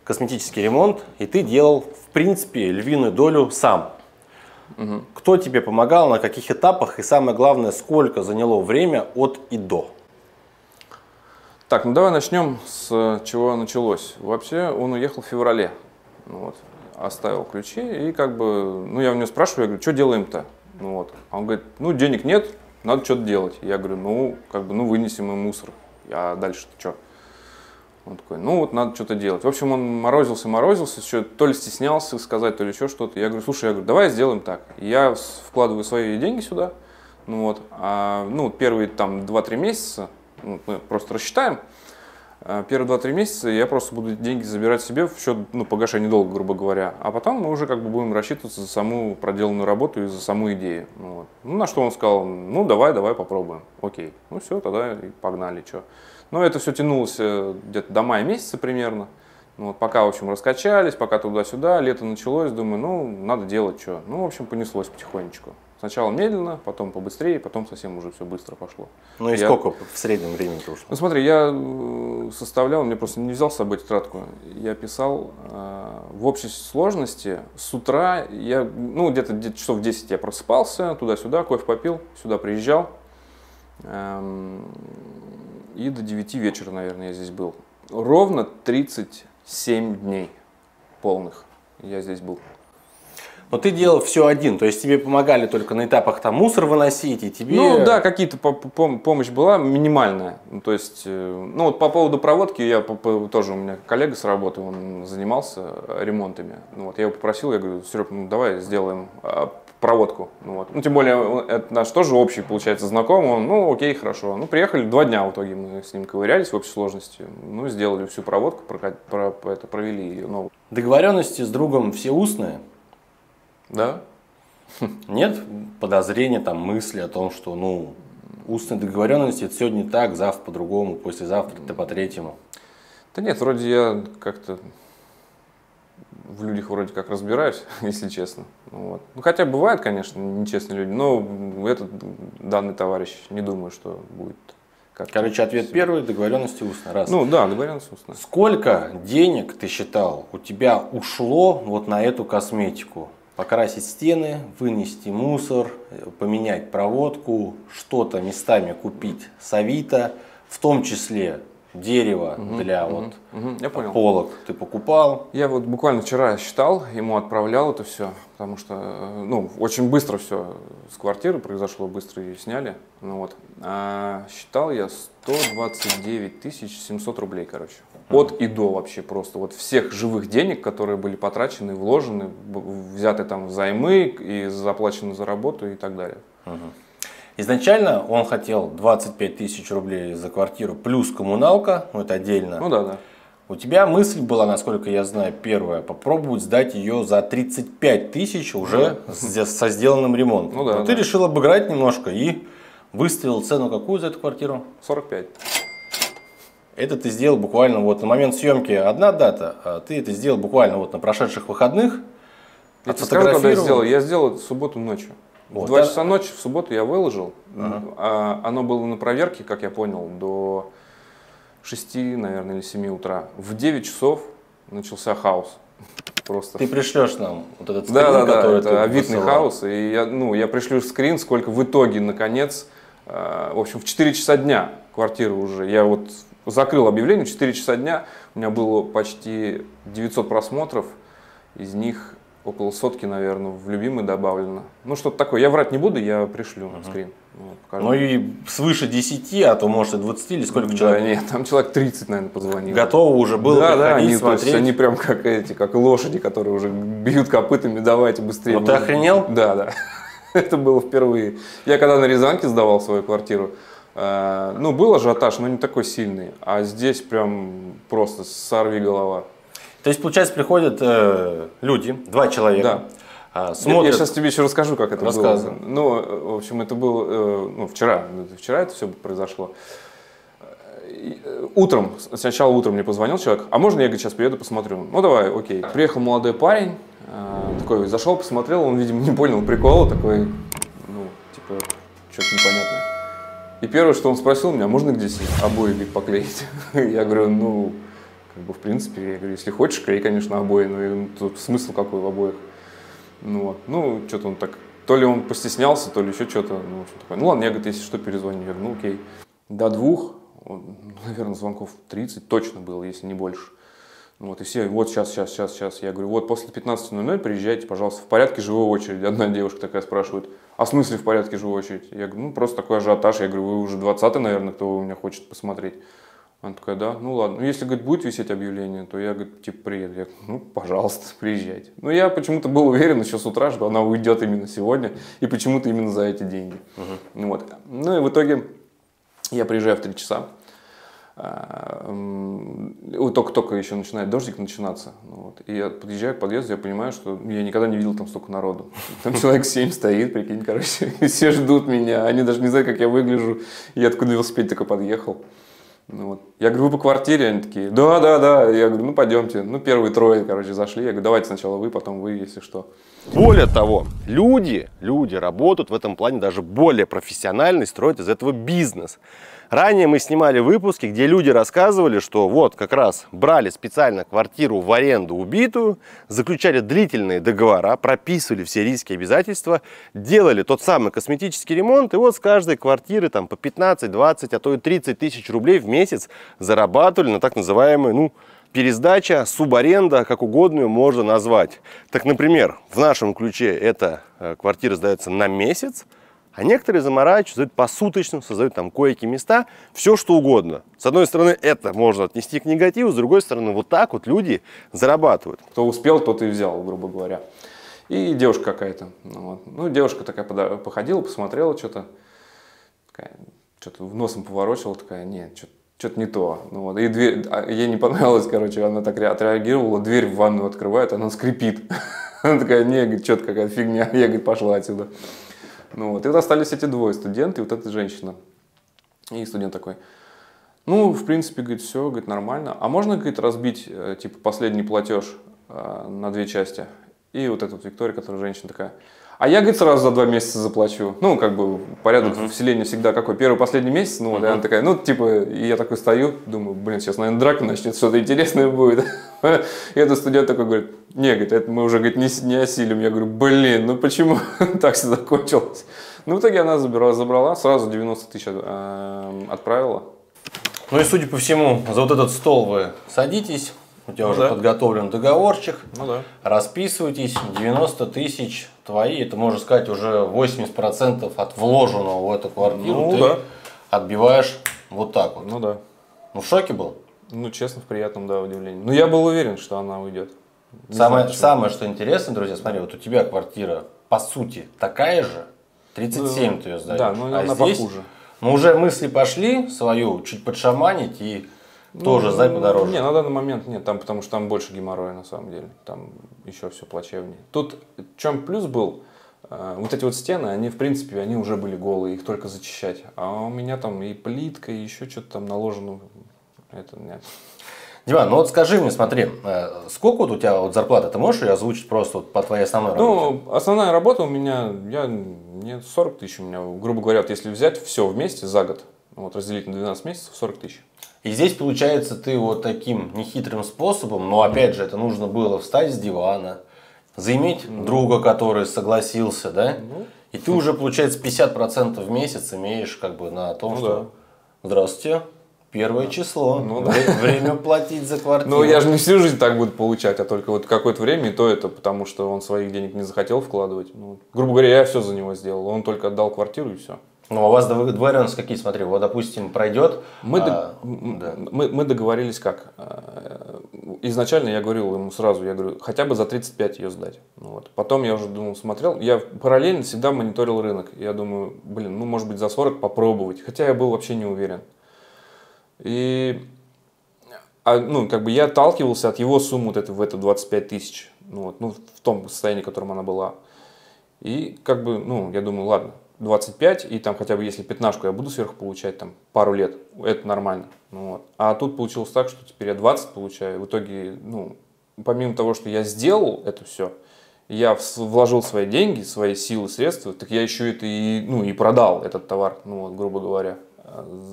Speaker 1: косметический ремонт, и ты делал, в принципе, львиную долю сам. Угу. Кто тебе помогал, на каких этапах, и самое главное, сколько заняло время от и до?
Speaker 2: Так, ну давай начнем с чего началось. Вообще он уехал в феврале. Ну, вот, оставил ключи и как бы, ну я у него спрашиваю, я говорю, что делаем-то? Ну вот, а он говорит, ну денег нет, надо что-то делать. Я говорю, ну как бы, ну вынесем и мусор. А дальше-то что? Он такой, ну вот надо что-то делать. В общем, он морозился, морозился, еще то ли стеснялся сказать, то ли еще что-то. Я говорю, слушай, я говорю, давай сделаем так. Я вкладываю свои деньги сюда, ну вот, а, ну первые там 2-3 месяца ну, мы просто рассчитаем. А, первые 2-3 месяца я просто буду деньги забирать себе в счет ну, погашения долга, грубо говоря. А потом мы уже как бы будем рассчитываться за саму проделанную работу и за саму идею. Ну, вот. ну на что он сказал, ну давай, давай попробуем. Окей. Ну все, тогда и погнали. Что. Но это все тянулось э, где-то до мая месяца примерно. Ну, вот, пока, в общем, раскачались, пока туда-сюда, лето началось, думаю, ну, надо делать что. Ну, в общем, понеслось потихонечку. Сначала медленно, потом побыстрее, потом совсем уже все быстро пошло.
Speaker 1: Ну и я... сколько в среднем времени ушло?
Speaker 2: Ну смотри, я э, составлял, мне просто не взял с собой тетрадку, я писал э, в общей сложности с утра, я, ну где-то где часов 10 я просыпался, туда-сюда, кофе попил, сюда приезжал, э, и до 9 вечера, наверное, я здесь был. Ровно 37 дней полных я здесь был.
Speaker 1: Но ты делал все один, то есть тебе помогали только на этапах там мусор выносить, и тебе...
Speaker 2: Ну да, какие-то пом помощь была минимальная. То есть, э, ну вот по поводу проводки, я тоже у меня коллега с работы, он занимался ремонтами. Ну, вот, я его попросил, я говорю, Серег, ну давай сделаем а, проводку. Ну, вот. ну, тем более, это наш тоже общий, получается, знакомый. Он, ну, окей, хорошо. Ну, приехали, два дня в итоге мы с ним ковырялись в общей сложности. Ну, сделали всю проводку, про, про, про это, провели ее новую.
Speaker 1: Договоренности с другом все устные?
Speaker 2: Да.
Speaker 1: Нет подозрения, там, мысли о том, что, ну, устные договоренности, это сегодня так, завтра по-другому, послезавтра это по-третьему?
Speaker 2: Да нет, вроде я как-то в людях вроде как разбираюсь, если честно. Вот. Ну, хотя бывают, конечно, нечестные люди, но этот данный товарищ не думаю, что будет
Speaker 1: как Короче, ответ все. первый, договоренности устно. Раз.
Speaker 2: Ну да, договоренности устно.
Speaker 1: Сколько денег ты считал у тебя ушло вот на эту косметику? Покрасить стены, вынести мусор, поменять проводку, что-то местами купить с Авито, в том числе дерево угу, для угу, вот угу, я понял. полок ты покупал.
Speaker 2: Я вот буквально вчера считал, ему отправлял это все, потому что э, ну очень быстро все с квартиры произошло, быстро ее сняли, ну вот. А считал я 129 тысяч 700 рублей, короче. От и до вообще просто. Вот всех живых денег, которые были потрачены, вложены, взяты там взаймы и заплачены за работу и так далее.
Speaker 1: Изначально он хотел 25 тысяч рублей за квартиру плюс коммуналка, ну это отдельно.
Speaker 2: Ну да, да.
Speaker 1: У тебя мысль была, насколько я знаю, первая, попробовать сдать ее за 35 тысяч уже ну, со сделанным ремонтом. Ну, да, Но да. ты решил обыграть немножко и выставил цену какую за эту квартиру?
Speaker 2: 45.
Speaker 1: Это ты сделал буквально вот на момент съемки одна дата, а ты это сделал буквально вот на прошедших выходных.
Speaker 2: Я тебе скажу, когда я сделал. Я сделал в субботу ночью. Вот, в 2 да. часа ночи в субботу я выложил. Ага. А, оно было на проверке, как я понял, до 6, наверное, или 7 утра. В 9 часов начался хаос. Просто.
Speaker 1: Ты пришлешь нам вот этот
Speaker 2: скрин, да, да, который да, это авитный хаос. И я, ну, я пришлю скрин, сколько в итоге, наконец, э, в общем, в 4 часа дня квартира уже. Я вот закрыл объявление, в 4 часа дня у меня было почти 900 просмотров, из них около сотки, наверное, в любимый добавлено. Ну, что-то такое. Я врать не буду, я пришлю uh-huh. скрин.
Speaker 1: Вот, ну и свыше 10, а то может и 20 или сколько да, человек?
Speaker 2: нет, там человек 30, наверное, позвонил.
Speaker 1: Готово уже было
Speaker 2: Да, да, они, смотреть. есть, они прям как эти, как лошади, которые уже бьют копытами, давайте быстрее.
Speaker 1: Ну ты охренел?
Speaker 2: Да, да. Это было впервые. Я когда на Рязанке сдавал свою квартиру, ну, был ажиотаж, но не такой сильный. А здесь прям просто сорви голова.
Speaker 1: То есть, получается, приходят э, люди, два человека.
Speaker 2: Да. Смотрят... Я, я сейчас тебе еще расскажу, как это было. Ну, в общем, это было э, ну, вчера. Вчера это все произошло. и, э, утром, сначала утром мне позвонил человек, а можно я, говорит, сейчас приеду, посмотрю? Ну, давай, окей. Приехал молодой парень, э, такой, зашел, посмотрел, он, видимо, не понял прикола, такой, ну, типа, что-то непонятное. И первое, что он спросил меня, можно здесь обои говорит, поклеить? Я говорю, ну, как бы, в принципе, я говорю, если хочешь, клей, конечно, обои, но я говорю, тут смысл какой в обоях? Ну, вот. ну, что-то он так, то ли он постеснялся, то ли еще что-то, ну, что такое. Ну, ладно, я, говорю, если что, перезвоню. Я говорю, ну, окей. До двух, наверное, звонков 30 точно было, если не больше. Ну, вот, и все, вот сейчас, сейчас, сейчас, сейчас. Я говорю, вот после 15.00 приезжайте, пожалуйста, в порядке живой очереди. Одна девушка такая спрашивает, а в смысле в порядке живой очереди? Я говорю, ну, просто такой ажиотаж. Я говорю, вы уже 20 наверное, кто у меня хочет посмотреть. Она такая, да, ну ладно. Ну, если, говорит, будет висеть объявление, то я, говорит, типа, приеду. Я говорю, ну, пожалуйста, приезжайте. Но я почему-то был уверен еще с утра, что она уйдет именно сегодня, и почему-то именно за эти деньги. Uh-huh. Вот. Ну, и в итоге я приезжаю в 3 часа. Только-только еще начинает дождик начинаться. Ну вот. И я подъезжаю к подъезду, я понимаю, что я никогда не видел там столько народу. Там человек 7 стоит, прикинь, короче, все ждут меня. Они даже не знают, как я выгляжу. Я откуда велосипед только подъехал. Ну, вот. Я говорю, вы по квартире? Они такие, да, да, да. Я говорю, ну пойдемте. Ну, первые трое, короче, зашли. Я говорю, давайте сначала вы, потом вы, если что.
Speaker 1: Более того, люди, люди работают в этом плане даже более профессионально и строят из этого бизнес. Ранее мы снимали выпуски, где люди рассказывали, что вот как раз брали специально квартиру в аренду убитую, заключали длительные договора, прописывали все риски и обязательства, делали тот самый косметический ремонт, и вот с каждой квартиры там по 15, 20, а то и 30 тысяч рублей в месяц зарабатывали на так называемые, ну, пересдача, субаренда, как угодно ее можно назвать. Так, например, в нашем ключе эта э, квартира сдается на месяц, а некоторые заморачиваются, создают посуточно, создают там койки места, все что угодно. С одной стороны, это можно отнести к негативу, с другой стороны, вот так вот люди зарабатывают.
Speaker 2: Кто успел, тот и взял, грубо говоря. И девушка какая-то. Ну, вот. ну девушка такая походила, посмотрела что-то, что-то носом поворочила, такая, нет, что-то что-то не то. Ну, вот. И дверь, а, ей не понравилось, короче, она так отреагировала, дверь в ванну открывает, она скрипит. Она такая, не, говорит, что-то какая-то фигня. Я, говорит, пошла отсюда. Ну вот, и вот остались эти двое, студент и вот эта женщина. И студент такой, ну, в принципе, говорит, все, говорит, нормально. А можно, говорит, разбить, э, типа, последний платеж э, на две части? И вот эта вот Виктория, которая женщина такая, а я, говорит, сразу за два месяца заплачу. Ну, как бы порядок uh-huh. вселения всегда какой? Первый, последний месяц. Ну, uh-huh. и она такая, ну, типа, и я такой стою, думаю, блин, сейчас, наверное, драка начнется, что-то интересное будет. И этот студент такой говорит, не, говорит, это мы уже, говорит, не, не осилим. Я говорю, блин, ну почему так все закончилось? Ну, в итоге она забрала, забрала сразу 90 тысяч э, отправила.
Speaker 1: Ну и судя по всему, за вот этот стол вы садитесь, у тебя ну, уже да. подготовлен договорчик, ну, да. расписывайтесь, 90 тысяч твои, это можно сказать уже 80% от вложенного в эту квартиру ну, ты да. отбиваешь вот так вот.
Speaker 2: Ну да.
Speaker 1: Ну в шоке был?
Speaker 2: Ну честно, в приятном да, удивлении. Ну я был уверен, что она уйдет.
Speaker 1: самое, знаю, самое, что интересно, друзья, смотри, вот у тебя квартира по сути такая же, 37 ну, ты ее сдаешь.
Speaker 2: Да, но а она здесь, похуже.
Speaker 1: Ну уже мысли пошли свою чуть подшаманить и тоже ну, сдай подороже.
Speaker 2: Не, на данный момент нет, там, потому что там больше геморроя на самом деле. Там еще все плачевнее. Тут в чем плюс был, э, вот эти вот стены, они в принципе, они уже были голые, их только зачищать. А у меня там и плитка, и еще что-то там наложено. Это нет.
Speaker 1: Диман, ну вот скажи мне, смотри, э, сколько вот у тебя вот зарплата? Ты можешь ее озвучить просто вот по твоей основной
Speaker 2: работе? Ну, основная работа у меня, я, не 40 тысяч у меня, грубо говоря, вот если взять все вместе за год, вот разделить на 12 месяцев, 40 тысяч.
Speaker 1: И здесь, получается, ты вот таким нехитрым способом, но опять же, это нужно было встать с дивана, заиметь ну, друга, который согласился, да? Ну, и ты уже, получается, 50% в месяц имеешь как бы на том, ну, что да. здравствуйте, первое да. число, ну, да. время платить за квартиру.
Speaker 2: Ну, я же не всю жизнь так буду получать, а только вот какое-то время, и то это потому, что он своих денег не захотел вкладывать. Ну, грубо говоря, я все за него сделал, он только отдал квартиру и все.
Speaker 1: Ну, а у вас договоренности какие, смотри, вот, допустим, пройдет.
Speaker 2: Мы, а, да. мы, мы договорились как? Э, изначально я говорил ему сразу, я говорю, хотя бы за 35 ее сдать. Ну, вот. Потом я уже думал, смотрел, я параллельно всегда мониторил рынок. Я думаю, блин, ну, может быть, за 40 попробовать. Хотя я был вообще не уверен. И а, ну, как бы я отталкивался от его суммы вот это, в это 25 тысяч. Ну, вот, ну, в том состоянии, в котором она была. И как бы, ну, я думаю, ладно, 25, и там хотя бы если пятнашку я буду сверху получать там пару лет, это нормально. Ну, вот. А тут получилось так, что теперь я 20 получаю, в итоге, ну, помимо того, что я сделал это все, я вложил свои деньги, свои силы, средства, так я еще это и, ну, и продал этот товар, ну, вот, грубо говоря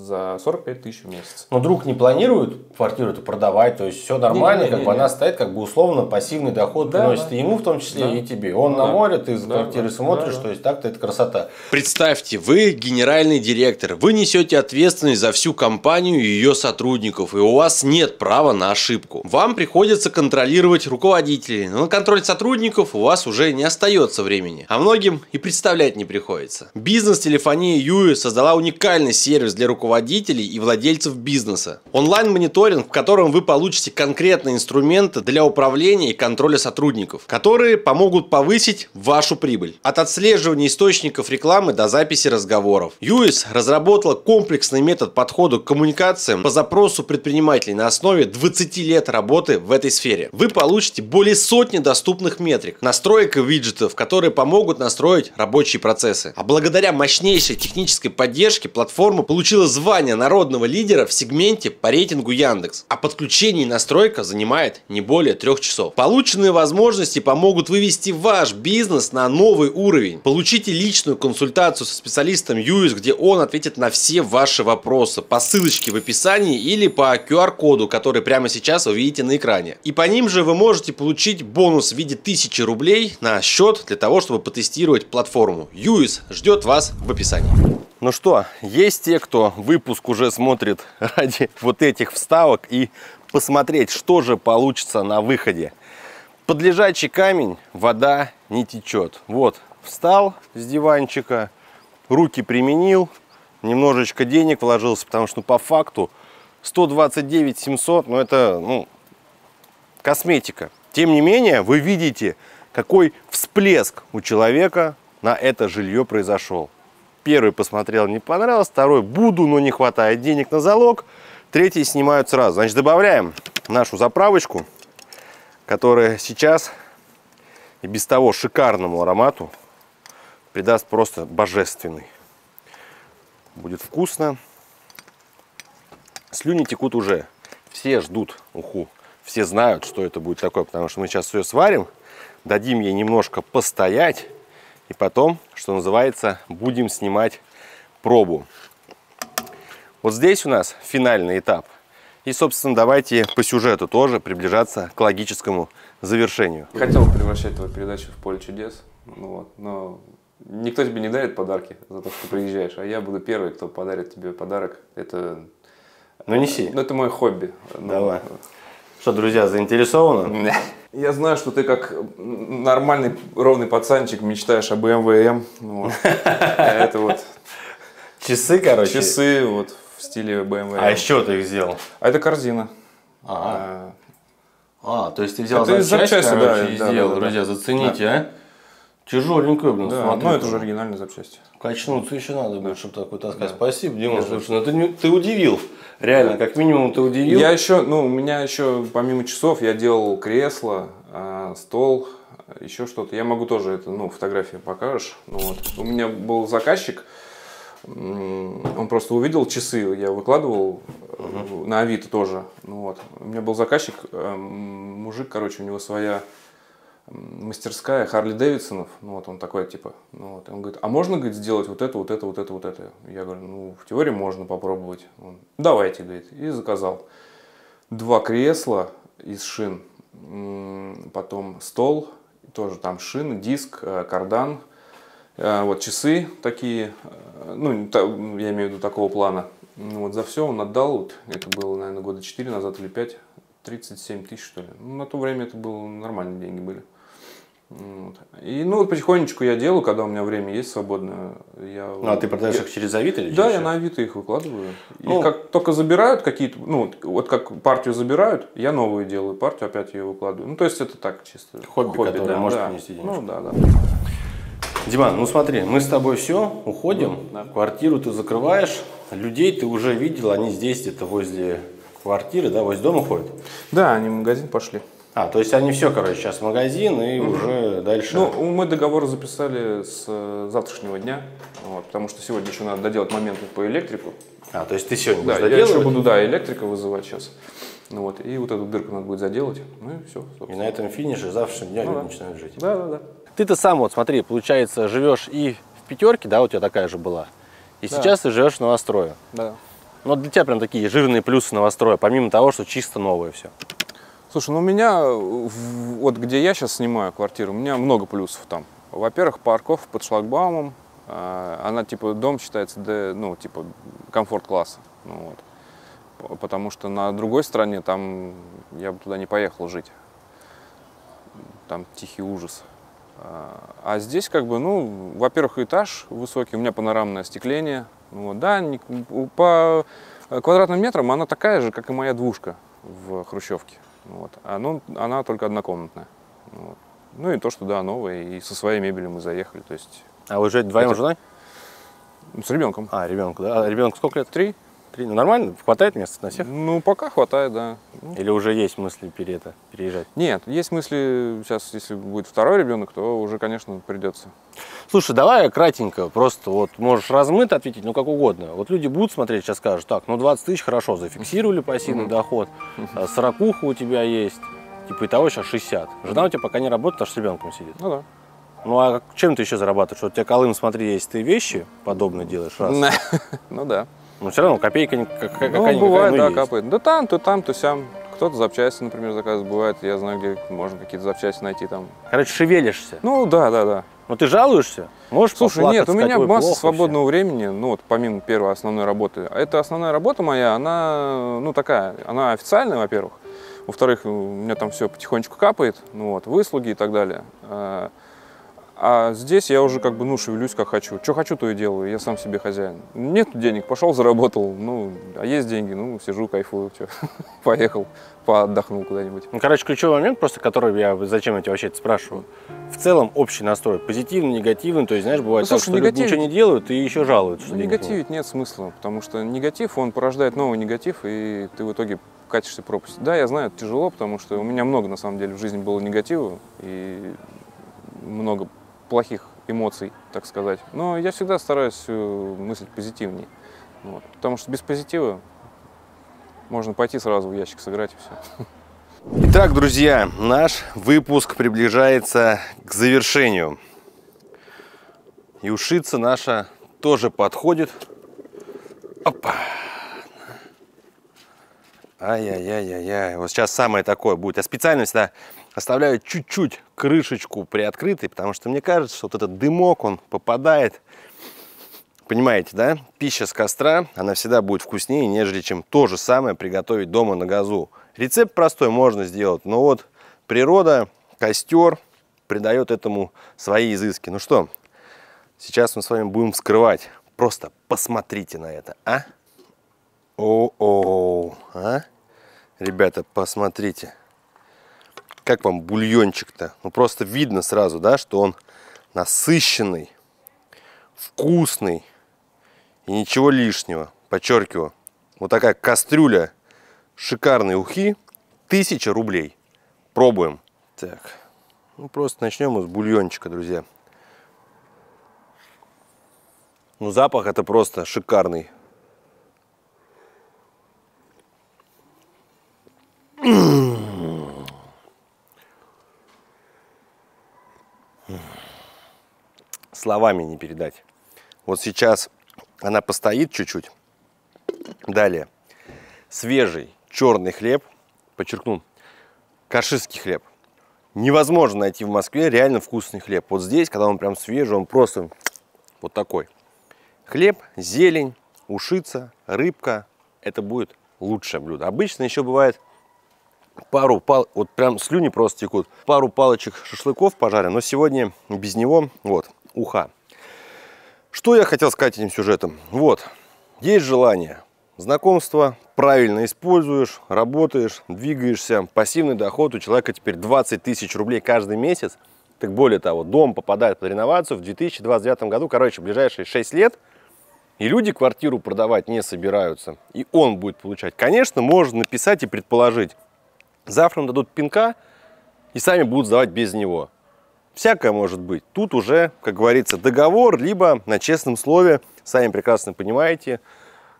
Speaker 2: за 45 тысяч в месяц.
Speaker 1: Но друг не планирует квартиру эту продавать, то есть все нормально, не, не, не, как бы она стоит, как бы условно пассивный доход да, приносит да. ему в том числе да. и тебе. Он ну, на море, ты из да, квартиры да, смотришь, да, то есть так-то это красота.
Speaker 3: Представьте, вы генеральный директор, вы несете ответственность за всю компанию и ее сотрудников, и у вас нет права на ошибку. Вам приходится контролировать руководителей, но на контроль сотрудников у вас уже не остается времени, а многим и представлять не приходится. Бизнес телефонии Юи создала уникальный сервис сервис для руководителей и владельцев бизнеса. Онлайн-мониторинг, в котором вы получите конкретные инструменты для управления и контроля сотрудников, которые помогут повысить вашу прибыль. От отслеживания источников рекламы до записи разговоров. UIS разработала комплексный метод подхода к коммуникациям по запросу предпринимателей на основе 20 лет работы в этой сфере. Вы получите более сотни доступных метрик, настройка виджетов, которые помогут настроить рабочие процессы. А благодаря мощнейшей технической поддержке платформа получила звание народного лидера в сегменте по рейтингу Яндекс, а подключение и настройка занимает не более трех часов. Полученные возможности помогут вывести ваш бизнес на новый уровень. Получите личную консультацию со специалистом ЮИС, где он ответит на все ваши вопросы по ссылочке в описании или по QR-коду, который прямо сейчас вы видите на экране. И по ним же вы можете получить бонус в виде 1000 рублей на счет для того, чтобы потестировать платформу. ЮИС ждет вас в описании.
Speaker 1: Ну что, есть те, кто выпуск уже смотрит ради вот этих вставок и посмотреть, что же получится на выходе. Под лежачий камень вода не течет. Вот, встал с диванчика, руки применил, немножечко денег вложился, потому что ну, по факту 129 700, ну это ну, косметика. Тем не менее, вы видите, какой всплеск у человека на это жилье произошел. Первый посмотрел, не понравилось. Второй, буду, но не хватает денег на залог. Третий снимают сразу. Значит, добавляем нашу заправочку, которая сейчас и без того шикарному аромату придаст просто божественный. Будет вкусно. Слюни текут уже. Все ждут уху. Все знают, что это будет такое, потому что мы сейчас все сварим, дадим ей немножко постоять. И потом, что называется, будем снимать пробу. Вот здесь у нас финальный этап. И, собственно, давайте по сюжету тоже приближаться к логическому завершению.
Speaker 2: Хотел превращать твою передачу в поле чудес, ну вот, но никто тебе не дарит подарки за то, что ты приезжаешь, а я буду первый, кто подарит тебе подарок. Это,
Speaker 1: ну, неси.
Speaker 2: Ну, это мое хобби.
Speaker 1: Давай. Ну, что, друзья, заинтересованы?
Speaker 2: Я знаю, что ты как нормальный ровный пацанчик мечтаешь об BMW Вот. Это вот
Speaker 1: часы, короче.
Speaker 2: Часы вот в стиле BMW.
Speaker 1: А еще ты их сделал?
Speaker 2: А это корзина.
Speaker 1: А, а, то есть ты взял это запчасти, короче, да, и сделал, друзья, зацените, а? Тяжеленькую, блин,
Speaker 2: да, смотри. Ну, это уже оригинальная запчасть.
Speaker 1: Качнуться еще надо будет, чтобы такой таскать. Да. Спасибо, Дима, слушай, ну ты, ты удивил. Реально, как минимум ты удивил.
Speaker 2: Я еще, ну, у меня еще, помимо часов, я делал кресло, э, стол, еще что-то. Я могу тоже это, ну, фотографии покажешь. Ну, вот. У меня был заказчик, он просто увидел часы, я выкладывал угу. на Авито тоже. Ну, вот. У меня был заказчик, э, мужик, короче, у него своя мастерская Харли Дэвидсонов, ну вот он такой типа, ну вот, он говорит, а можно, говорит, сделать вот это, вот это, вот это, вот это? Я говорю, ну в теории можно попробовать. Он, давайте, говорит, и заказал два кресла из шин, потом стол, тоже там шины, диск, э, кардан, э, вот часы такие, э, ну я имею в виду такого плана. Ну, вот за все он отдал, вот, это было, наверное, года 4 назад или 5, 37 тысяч, что ли. Ну, на то время это было нормальные деньги были. Вот. И ну вот потихонечку я делаю, когда у меня время есть свободное. Я,
Speaker 1: ну, а ты продаешь я, их через Авито или
Speaker 2: Да, я на Авито их выкладываю. Ну, и как только забирают какие-то, ну вот как партию забирают, я новую делаю партию, опять ее выкладываю. Ну то есть это так чисто.
Speaker 1: Хобби, хобби которое
Speaker 2: да,
Speaker 1: может
Speaker 2: да.
Speaker 1: принести денежку.
Speaker 2: Ну да, да.
Speaker 1: Диман, ну смотри, мы с тобой все, уходим, да. квартиру ты закрываешь, людей ты уже видел, они здесь где-то возле квартиры, да, возле дома ходят?
Speaker 2: Да, они в магазин пошли.
Speaker 1: А, то есть они все, короче, сейчас в магазин и уже дальше.
Speaker 2: Ну, мы договор записали с э, завтрашнего дня, вот, потому что сегодня еще надо доделать моменты по электрику.
Speaker 1: а, то есть ты сегодня
Speaker 2: Да,
Speaker 1: будешь
Speaker 2: я еще
Speaker 1: доделывать,
Speaker 2: буду, да, электрика вызывать сейчас. Ну вот, и вот эту дырку надо будет заделать. Ну и все,
Speaker 1: и на этом финише завтрашнего дня
Speaker 2: Ну
Speaker 1: люди
Speaker 2: да.
Speaker 1: начинают жить.
Speaker 2: Да, да, да.
Speaker 1: Ты-то сам, вот смотри, получается, живешь и в пятерке, да, у тебя такая же была, и
Speaker 2: Да.
Speaker 1: сейчас ты живешь в новострое.
Speaker 2: Да.
Speaker 1: Ну, вот для тебя прям такие жирные плюсы новостроя, помимо того, что чисто новое все.
Speaker 2: Слушай, ну у меня, э, вот где я сейчас снимаю квартиру, у меня много плюсов там. Во-первых, парковка под шлагбаумом, а, она типа дом считается, ну, типа комфорт-класса. Ну, вот. Потому что на другой стороне там я бы туда не поехал жить. Там тихий ужас. А а здесь как бы, ну, во-первых, этаж высокий, у меня панорамное остекление. Ну Вот, да, по квадратным метрам она такая же, как и моя двушка в Хрущевке. Вот. А, ну, она только однокомнатная. Вот. Ну и то, что да, новая, и со своей мебелью мы заехали. То есть
Speaker 1: А вы живете вдвоем
Speaker 2: Это-
Speaker 1: женой?
Speaker 2: с ребенком.
Speaker 1: А, ребенку, да? А ребенку сколько лет?
Speaker 2: Три?
Speaker 1: Три. Ну, нормально? Хватает места на всех?
Speaker 2: Ну, пока хватает, да.
Speaker 1: Или уже есть мысли пере- это, переезжать?
Speaker 2: Нет, есть мысли, сейчас, если будет второй ребенок, то уже, конечно, придется.
Speaker 1: Слушай, давай кратенько, просто вот можешь размыто ответить, ну как угодно. Вот люди будут смотреть, сейчас скажут, так, ну 20 тысяч хорошо, зафиксировали пассивный доход, а, сорокуха у тебя есть, типа и того сейчас 60. Жена у тебя пока не работает, потому что с ребенком сидит.
Speaker 2: Ну да.
Speaker 1: Ну а чем ты еще зарабатываешь? Вот у тебя Колым, смотри, есть ты вещи подобные делаешь, раз.
Speaker 2: Ну да.
Speaker 1: Но все равно копейка не- как- какая
Speaker 2: Ну, бывает, да,
Speaker 1: есть.
Speaker 2: капает. Да там, то там, то сям. Кто-то запчасти, например, заказывает. Бывает, я знаю, где можно какие-то запчасти найти там.
Speaker 1: Короче, шевелишься.
Speaker 2: Ну да, да, да.
Speaker 1: Но ты жалуешься? Можешь
Speaker 2: Слушай, нет, у меня
Speaker 1: «Ой,
Speaker 2: масса свободного времени, ну вот помимо первой основной работы. Это основная работа моя, она, ну такая, она официальная, во-первых. Во-вторых, у меня там все потихонечку капает, ну вот, выслуги и так далее. А, здесь я уже как бы, ну, шевелюсь как хочу. Что хочу, то и делаю, я сам себе хозяин. Нет денег, пошел, заработал, ну, а есть деньги, ну, сижу, кайфую, чё. поехал, поотдохнул куда-нибудь.
Speaker 1: Ну, короче, ключевой момент, просто который я, зачем я тебя вообще это спрашиваю. В целом общий настрой, позитивный, негативный, то есть, знаешь, бывает
Speaker 2: Ну,
Speaker 1: так,
Speaker 2: слушай,
Speaker 1: что люди
Speaker 2: негатив-
Speaker 1: ничего не делают и еще жалуются.
Speaker 2: Ну, негативить нет смысла, потому что негатив, он порождает новый негатив, и ты в итоге катишься пропасть. Да, я знаю, это тяжело, потому что у меня много, на самом деле, в жизни было негатива, и много плохих эмоций, так сказать. Но я всегда стараюсь э, мыслить позитивнее. Вот. Потому что без позитива можно пойти сразу в ящик сыграть и все.
Speaker 1: Итак, друзья, наш выпуск приближается к завершению. И ушица наша тоже подходит. Опа. Ай-яй-яй-яй-яй. Вот сейчас самое такое будет. Я специально всегда оставляю чуть-чуть крышечку приоткрытой, потому что мне кажется, что вот этот дымок, он попадает. Понимаете, да? Пища с костра, она всегда будет вкуснее, нежели чем то же самое приготовить дома на газу. Рецепт простой можно сделать, но вот природа, костер придает этому свои изыски. Ну что, сейчас мы с вами будем вскрывать. Просто посмотрите на это, а? О-о, а? Ребята, посмотрите. Как вам бульончик-то? Ну просто видно сразу, да, что он насыщенный, вкусный и ничего лишнего. Подчеркиваю, вот такая кастрюля шикарной ухи, тысяча рублей. Пробуем. Так, ну просто начнем с бульончика, друзья. Ну запах это просто шикарный. Словами не передать. Вот сейчас она постоит чуть-чуть. Далее. Свежий черный хлеб. Подчеркну. Кашистский хлеб. Невозможно найти в Москве реально вкусный хлеб. Вот здесь, когда он прям свежий, он просто вот такой. Хлеб, зелень, ушица, рыбка. Это будет лучшее блюдо. Обычно еще бывает пару пал, вот прям слюни просто текут. Пару палочек шашлыков пожарим, но сегодня без него, вот, уха. Что я хотел сказать этим сюжетом? Вот, есть желание, знакомство, правильно используешь, работаешь, двигаешься, пассивный доход у человека теперь 20 тысяч рублей каждый месяц. Так более того, дом попадает под реновацию в 2029 году, короче, ближайшие 6 лет, и люди квартиру продавать не собираются, и он будет получать. Конечно, можно написать и предположить, завтра нам дадут пинка, и сами будут сдавать без него. Всякое может быть. Тут уже, как говорится, договор, либо на честном слове, сами прекрасно понимаете,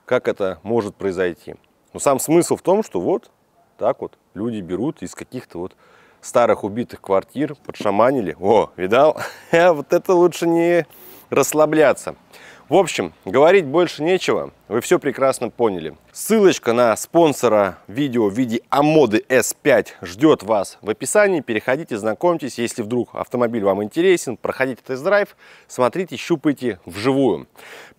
Speaker 1: как это может произойти. Но сам смысл в том, что вот так вот люди берут из каких-то вот старых убитых квартир, подшаманили. О, видал? Вот это лучше не расслабляться. В общем, говорить больше нечего, вы все прекрасно поняли. Ссылочка на спонсора видео в виде Амоды S5 ждет вас в описании. Переходите, знакомьтесь. Если вдруг автомобиль вам интересен, проходите тест-драйв, смотрите, щупайте вживую.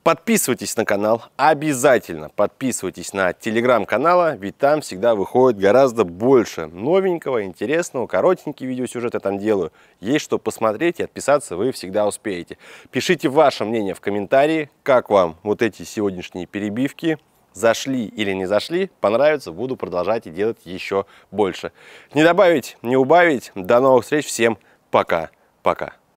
Speaker 1: Подписывайтесь на канал, обязательно подписывайтесь на телеграм-канала, ведь там всегда выходит гораздо больше новенького, интересного, коротенькие видеосюжеты там делаю. Есть что посмотреть и отписаться вы всегда успеете. Пишите ваше мнение в комментарии, как вам вот эти сегодняшние перебивки, зашли или не зашли, понравится, буду продолжать и делать еще больше. Не добавить, не убавить. До новых встреч, всем пока-пока.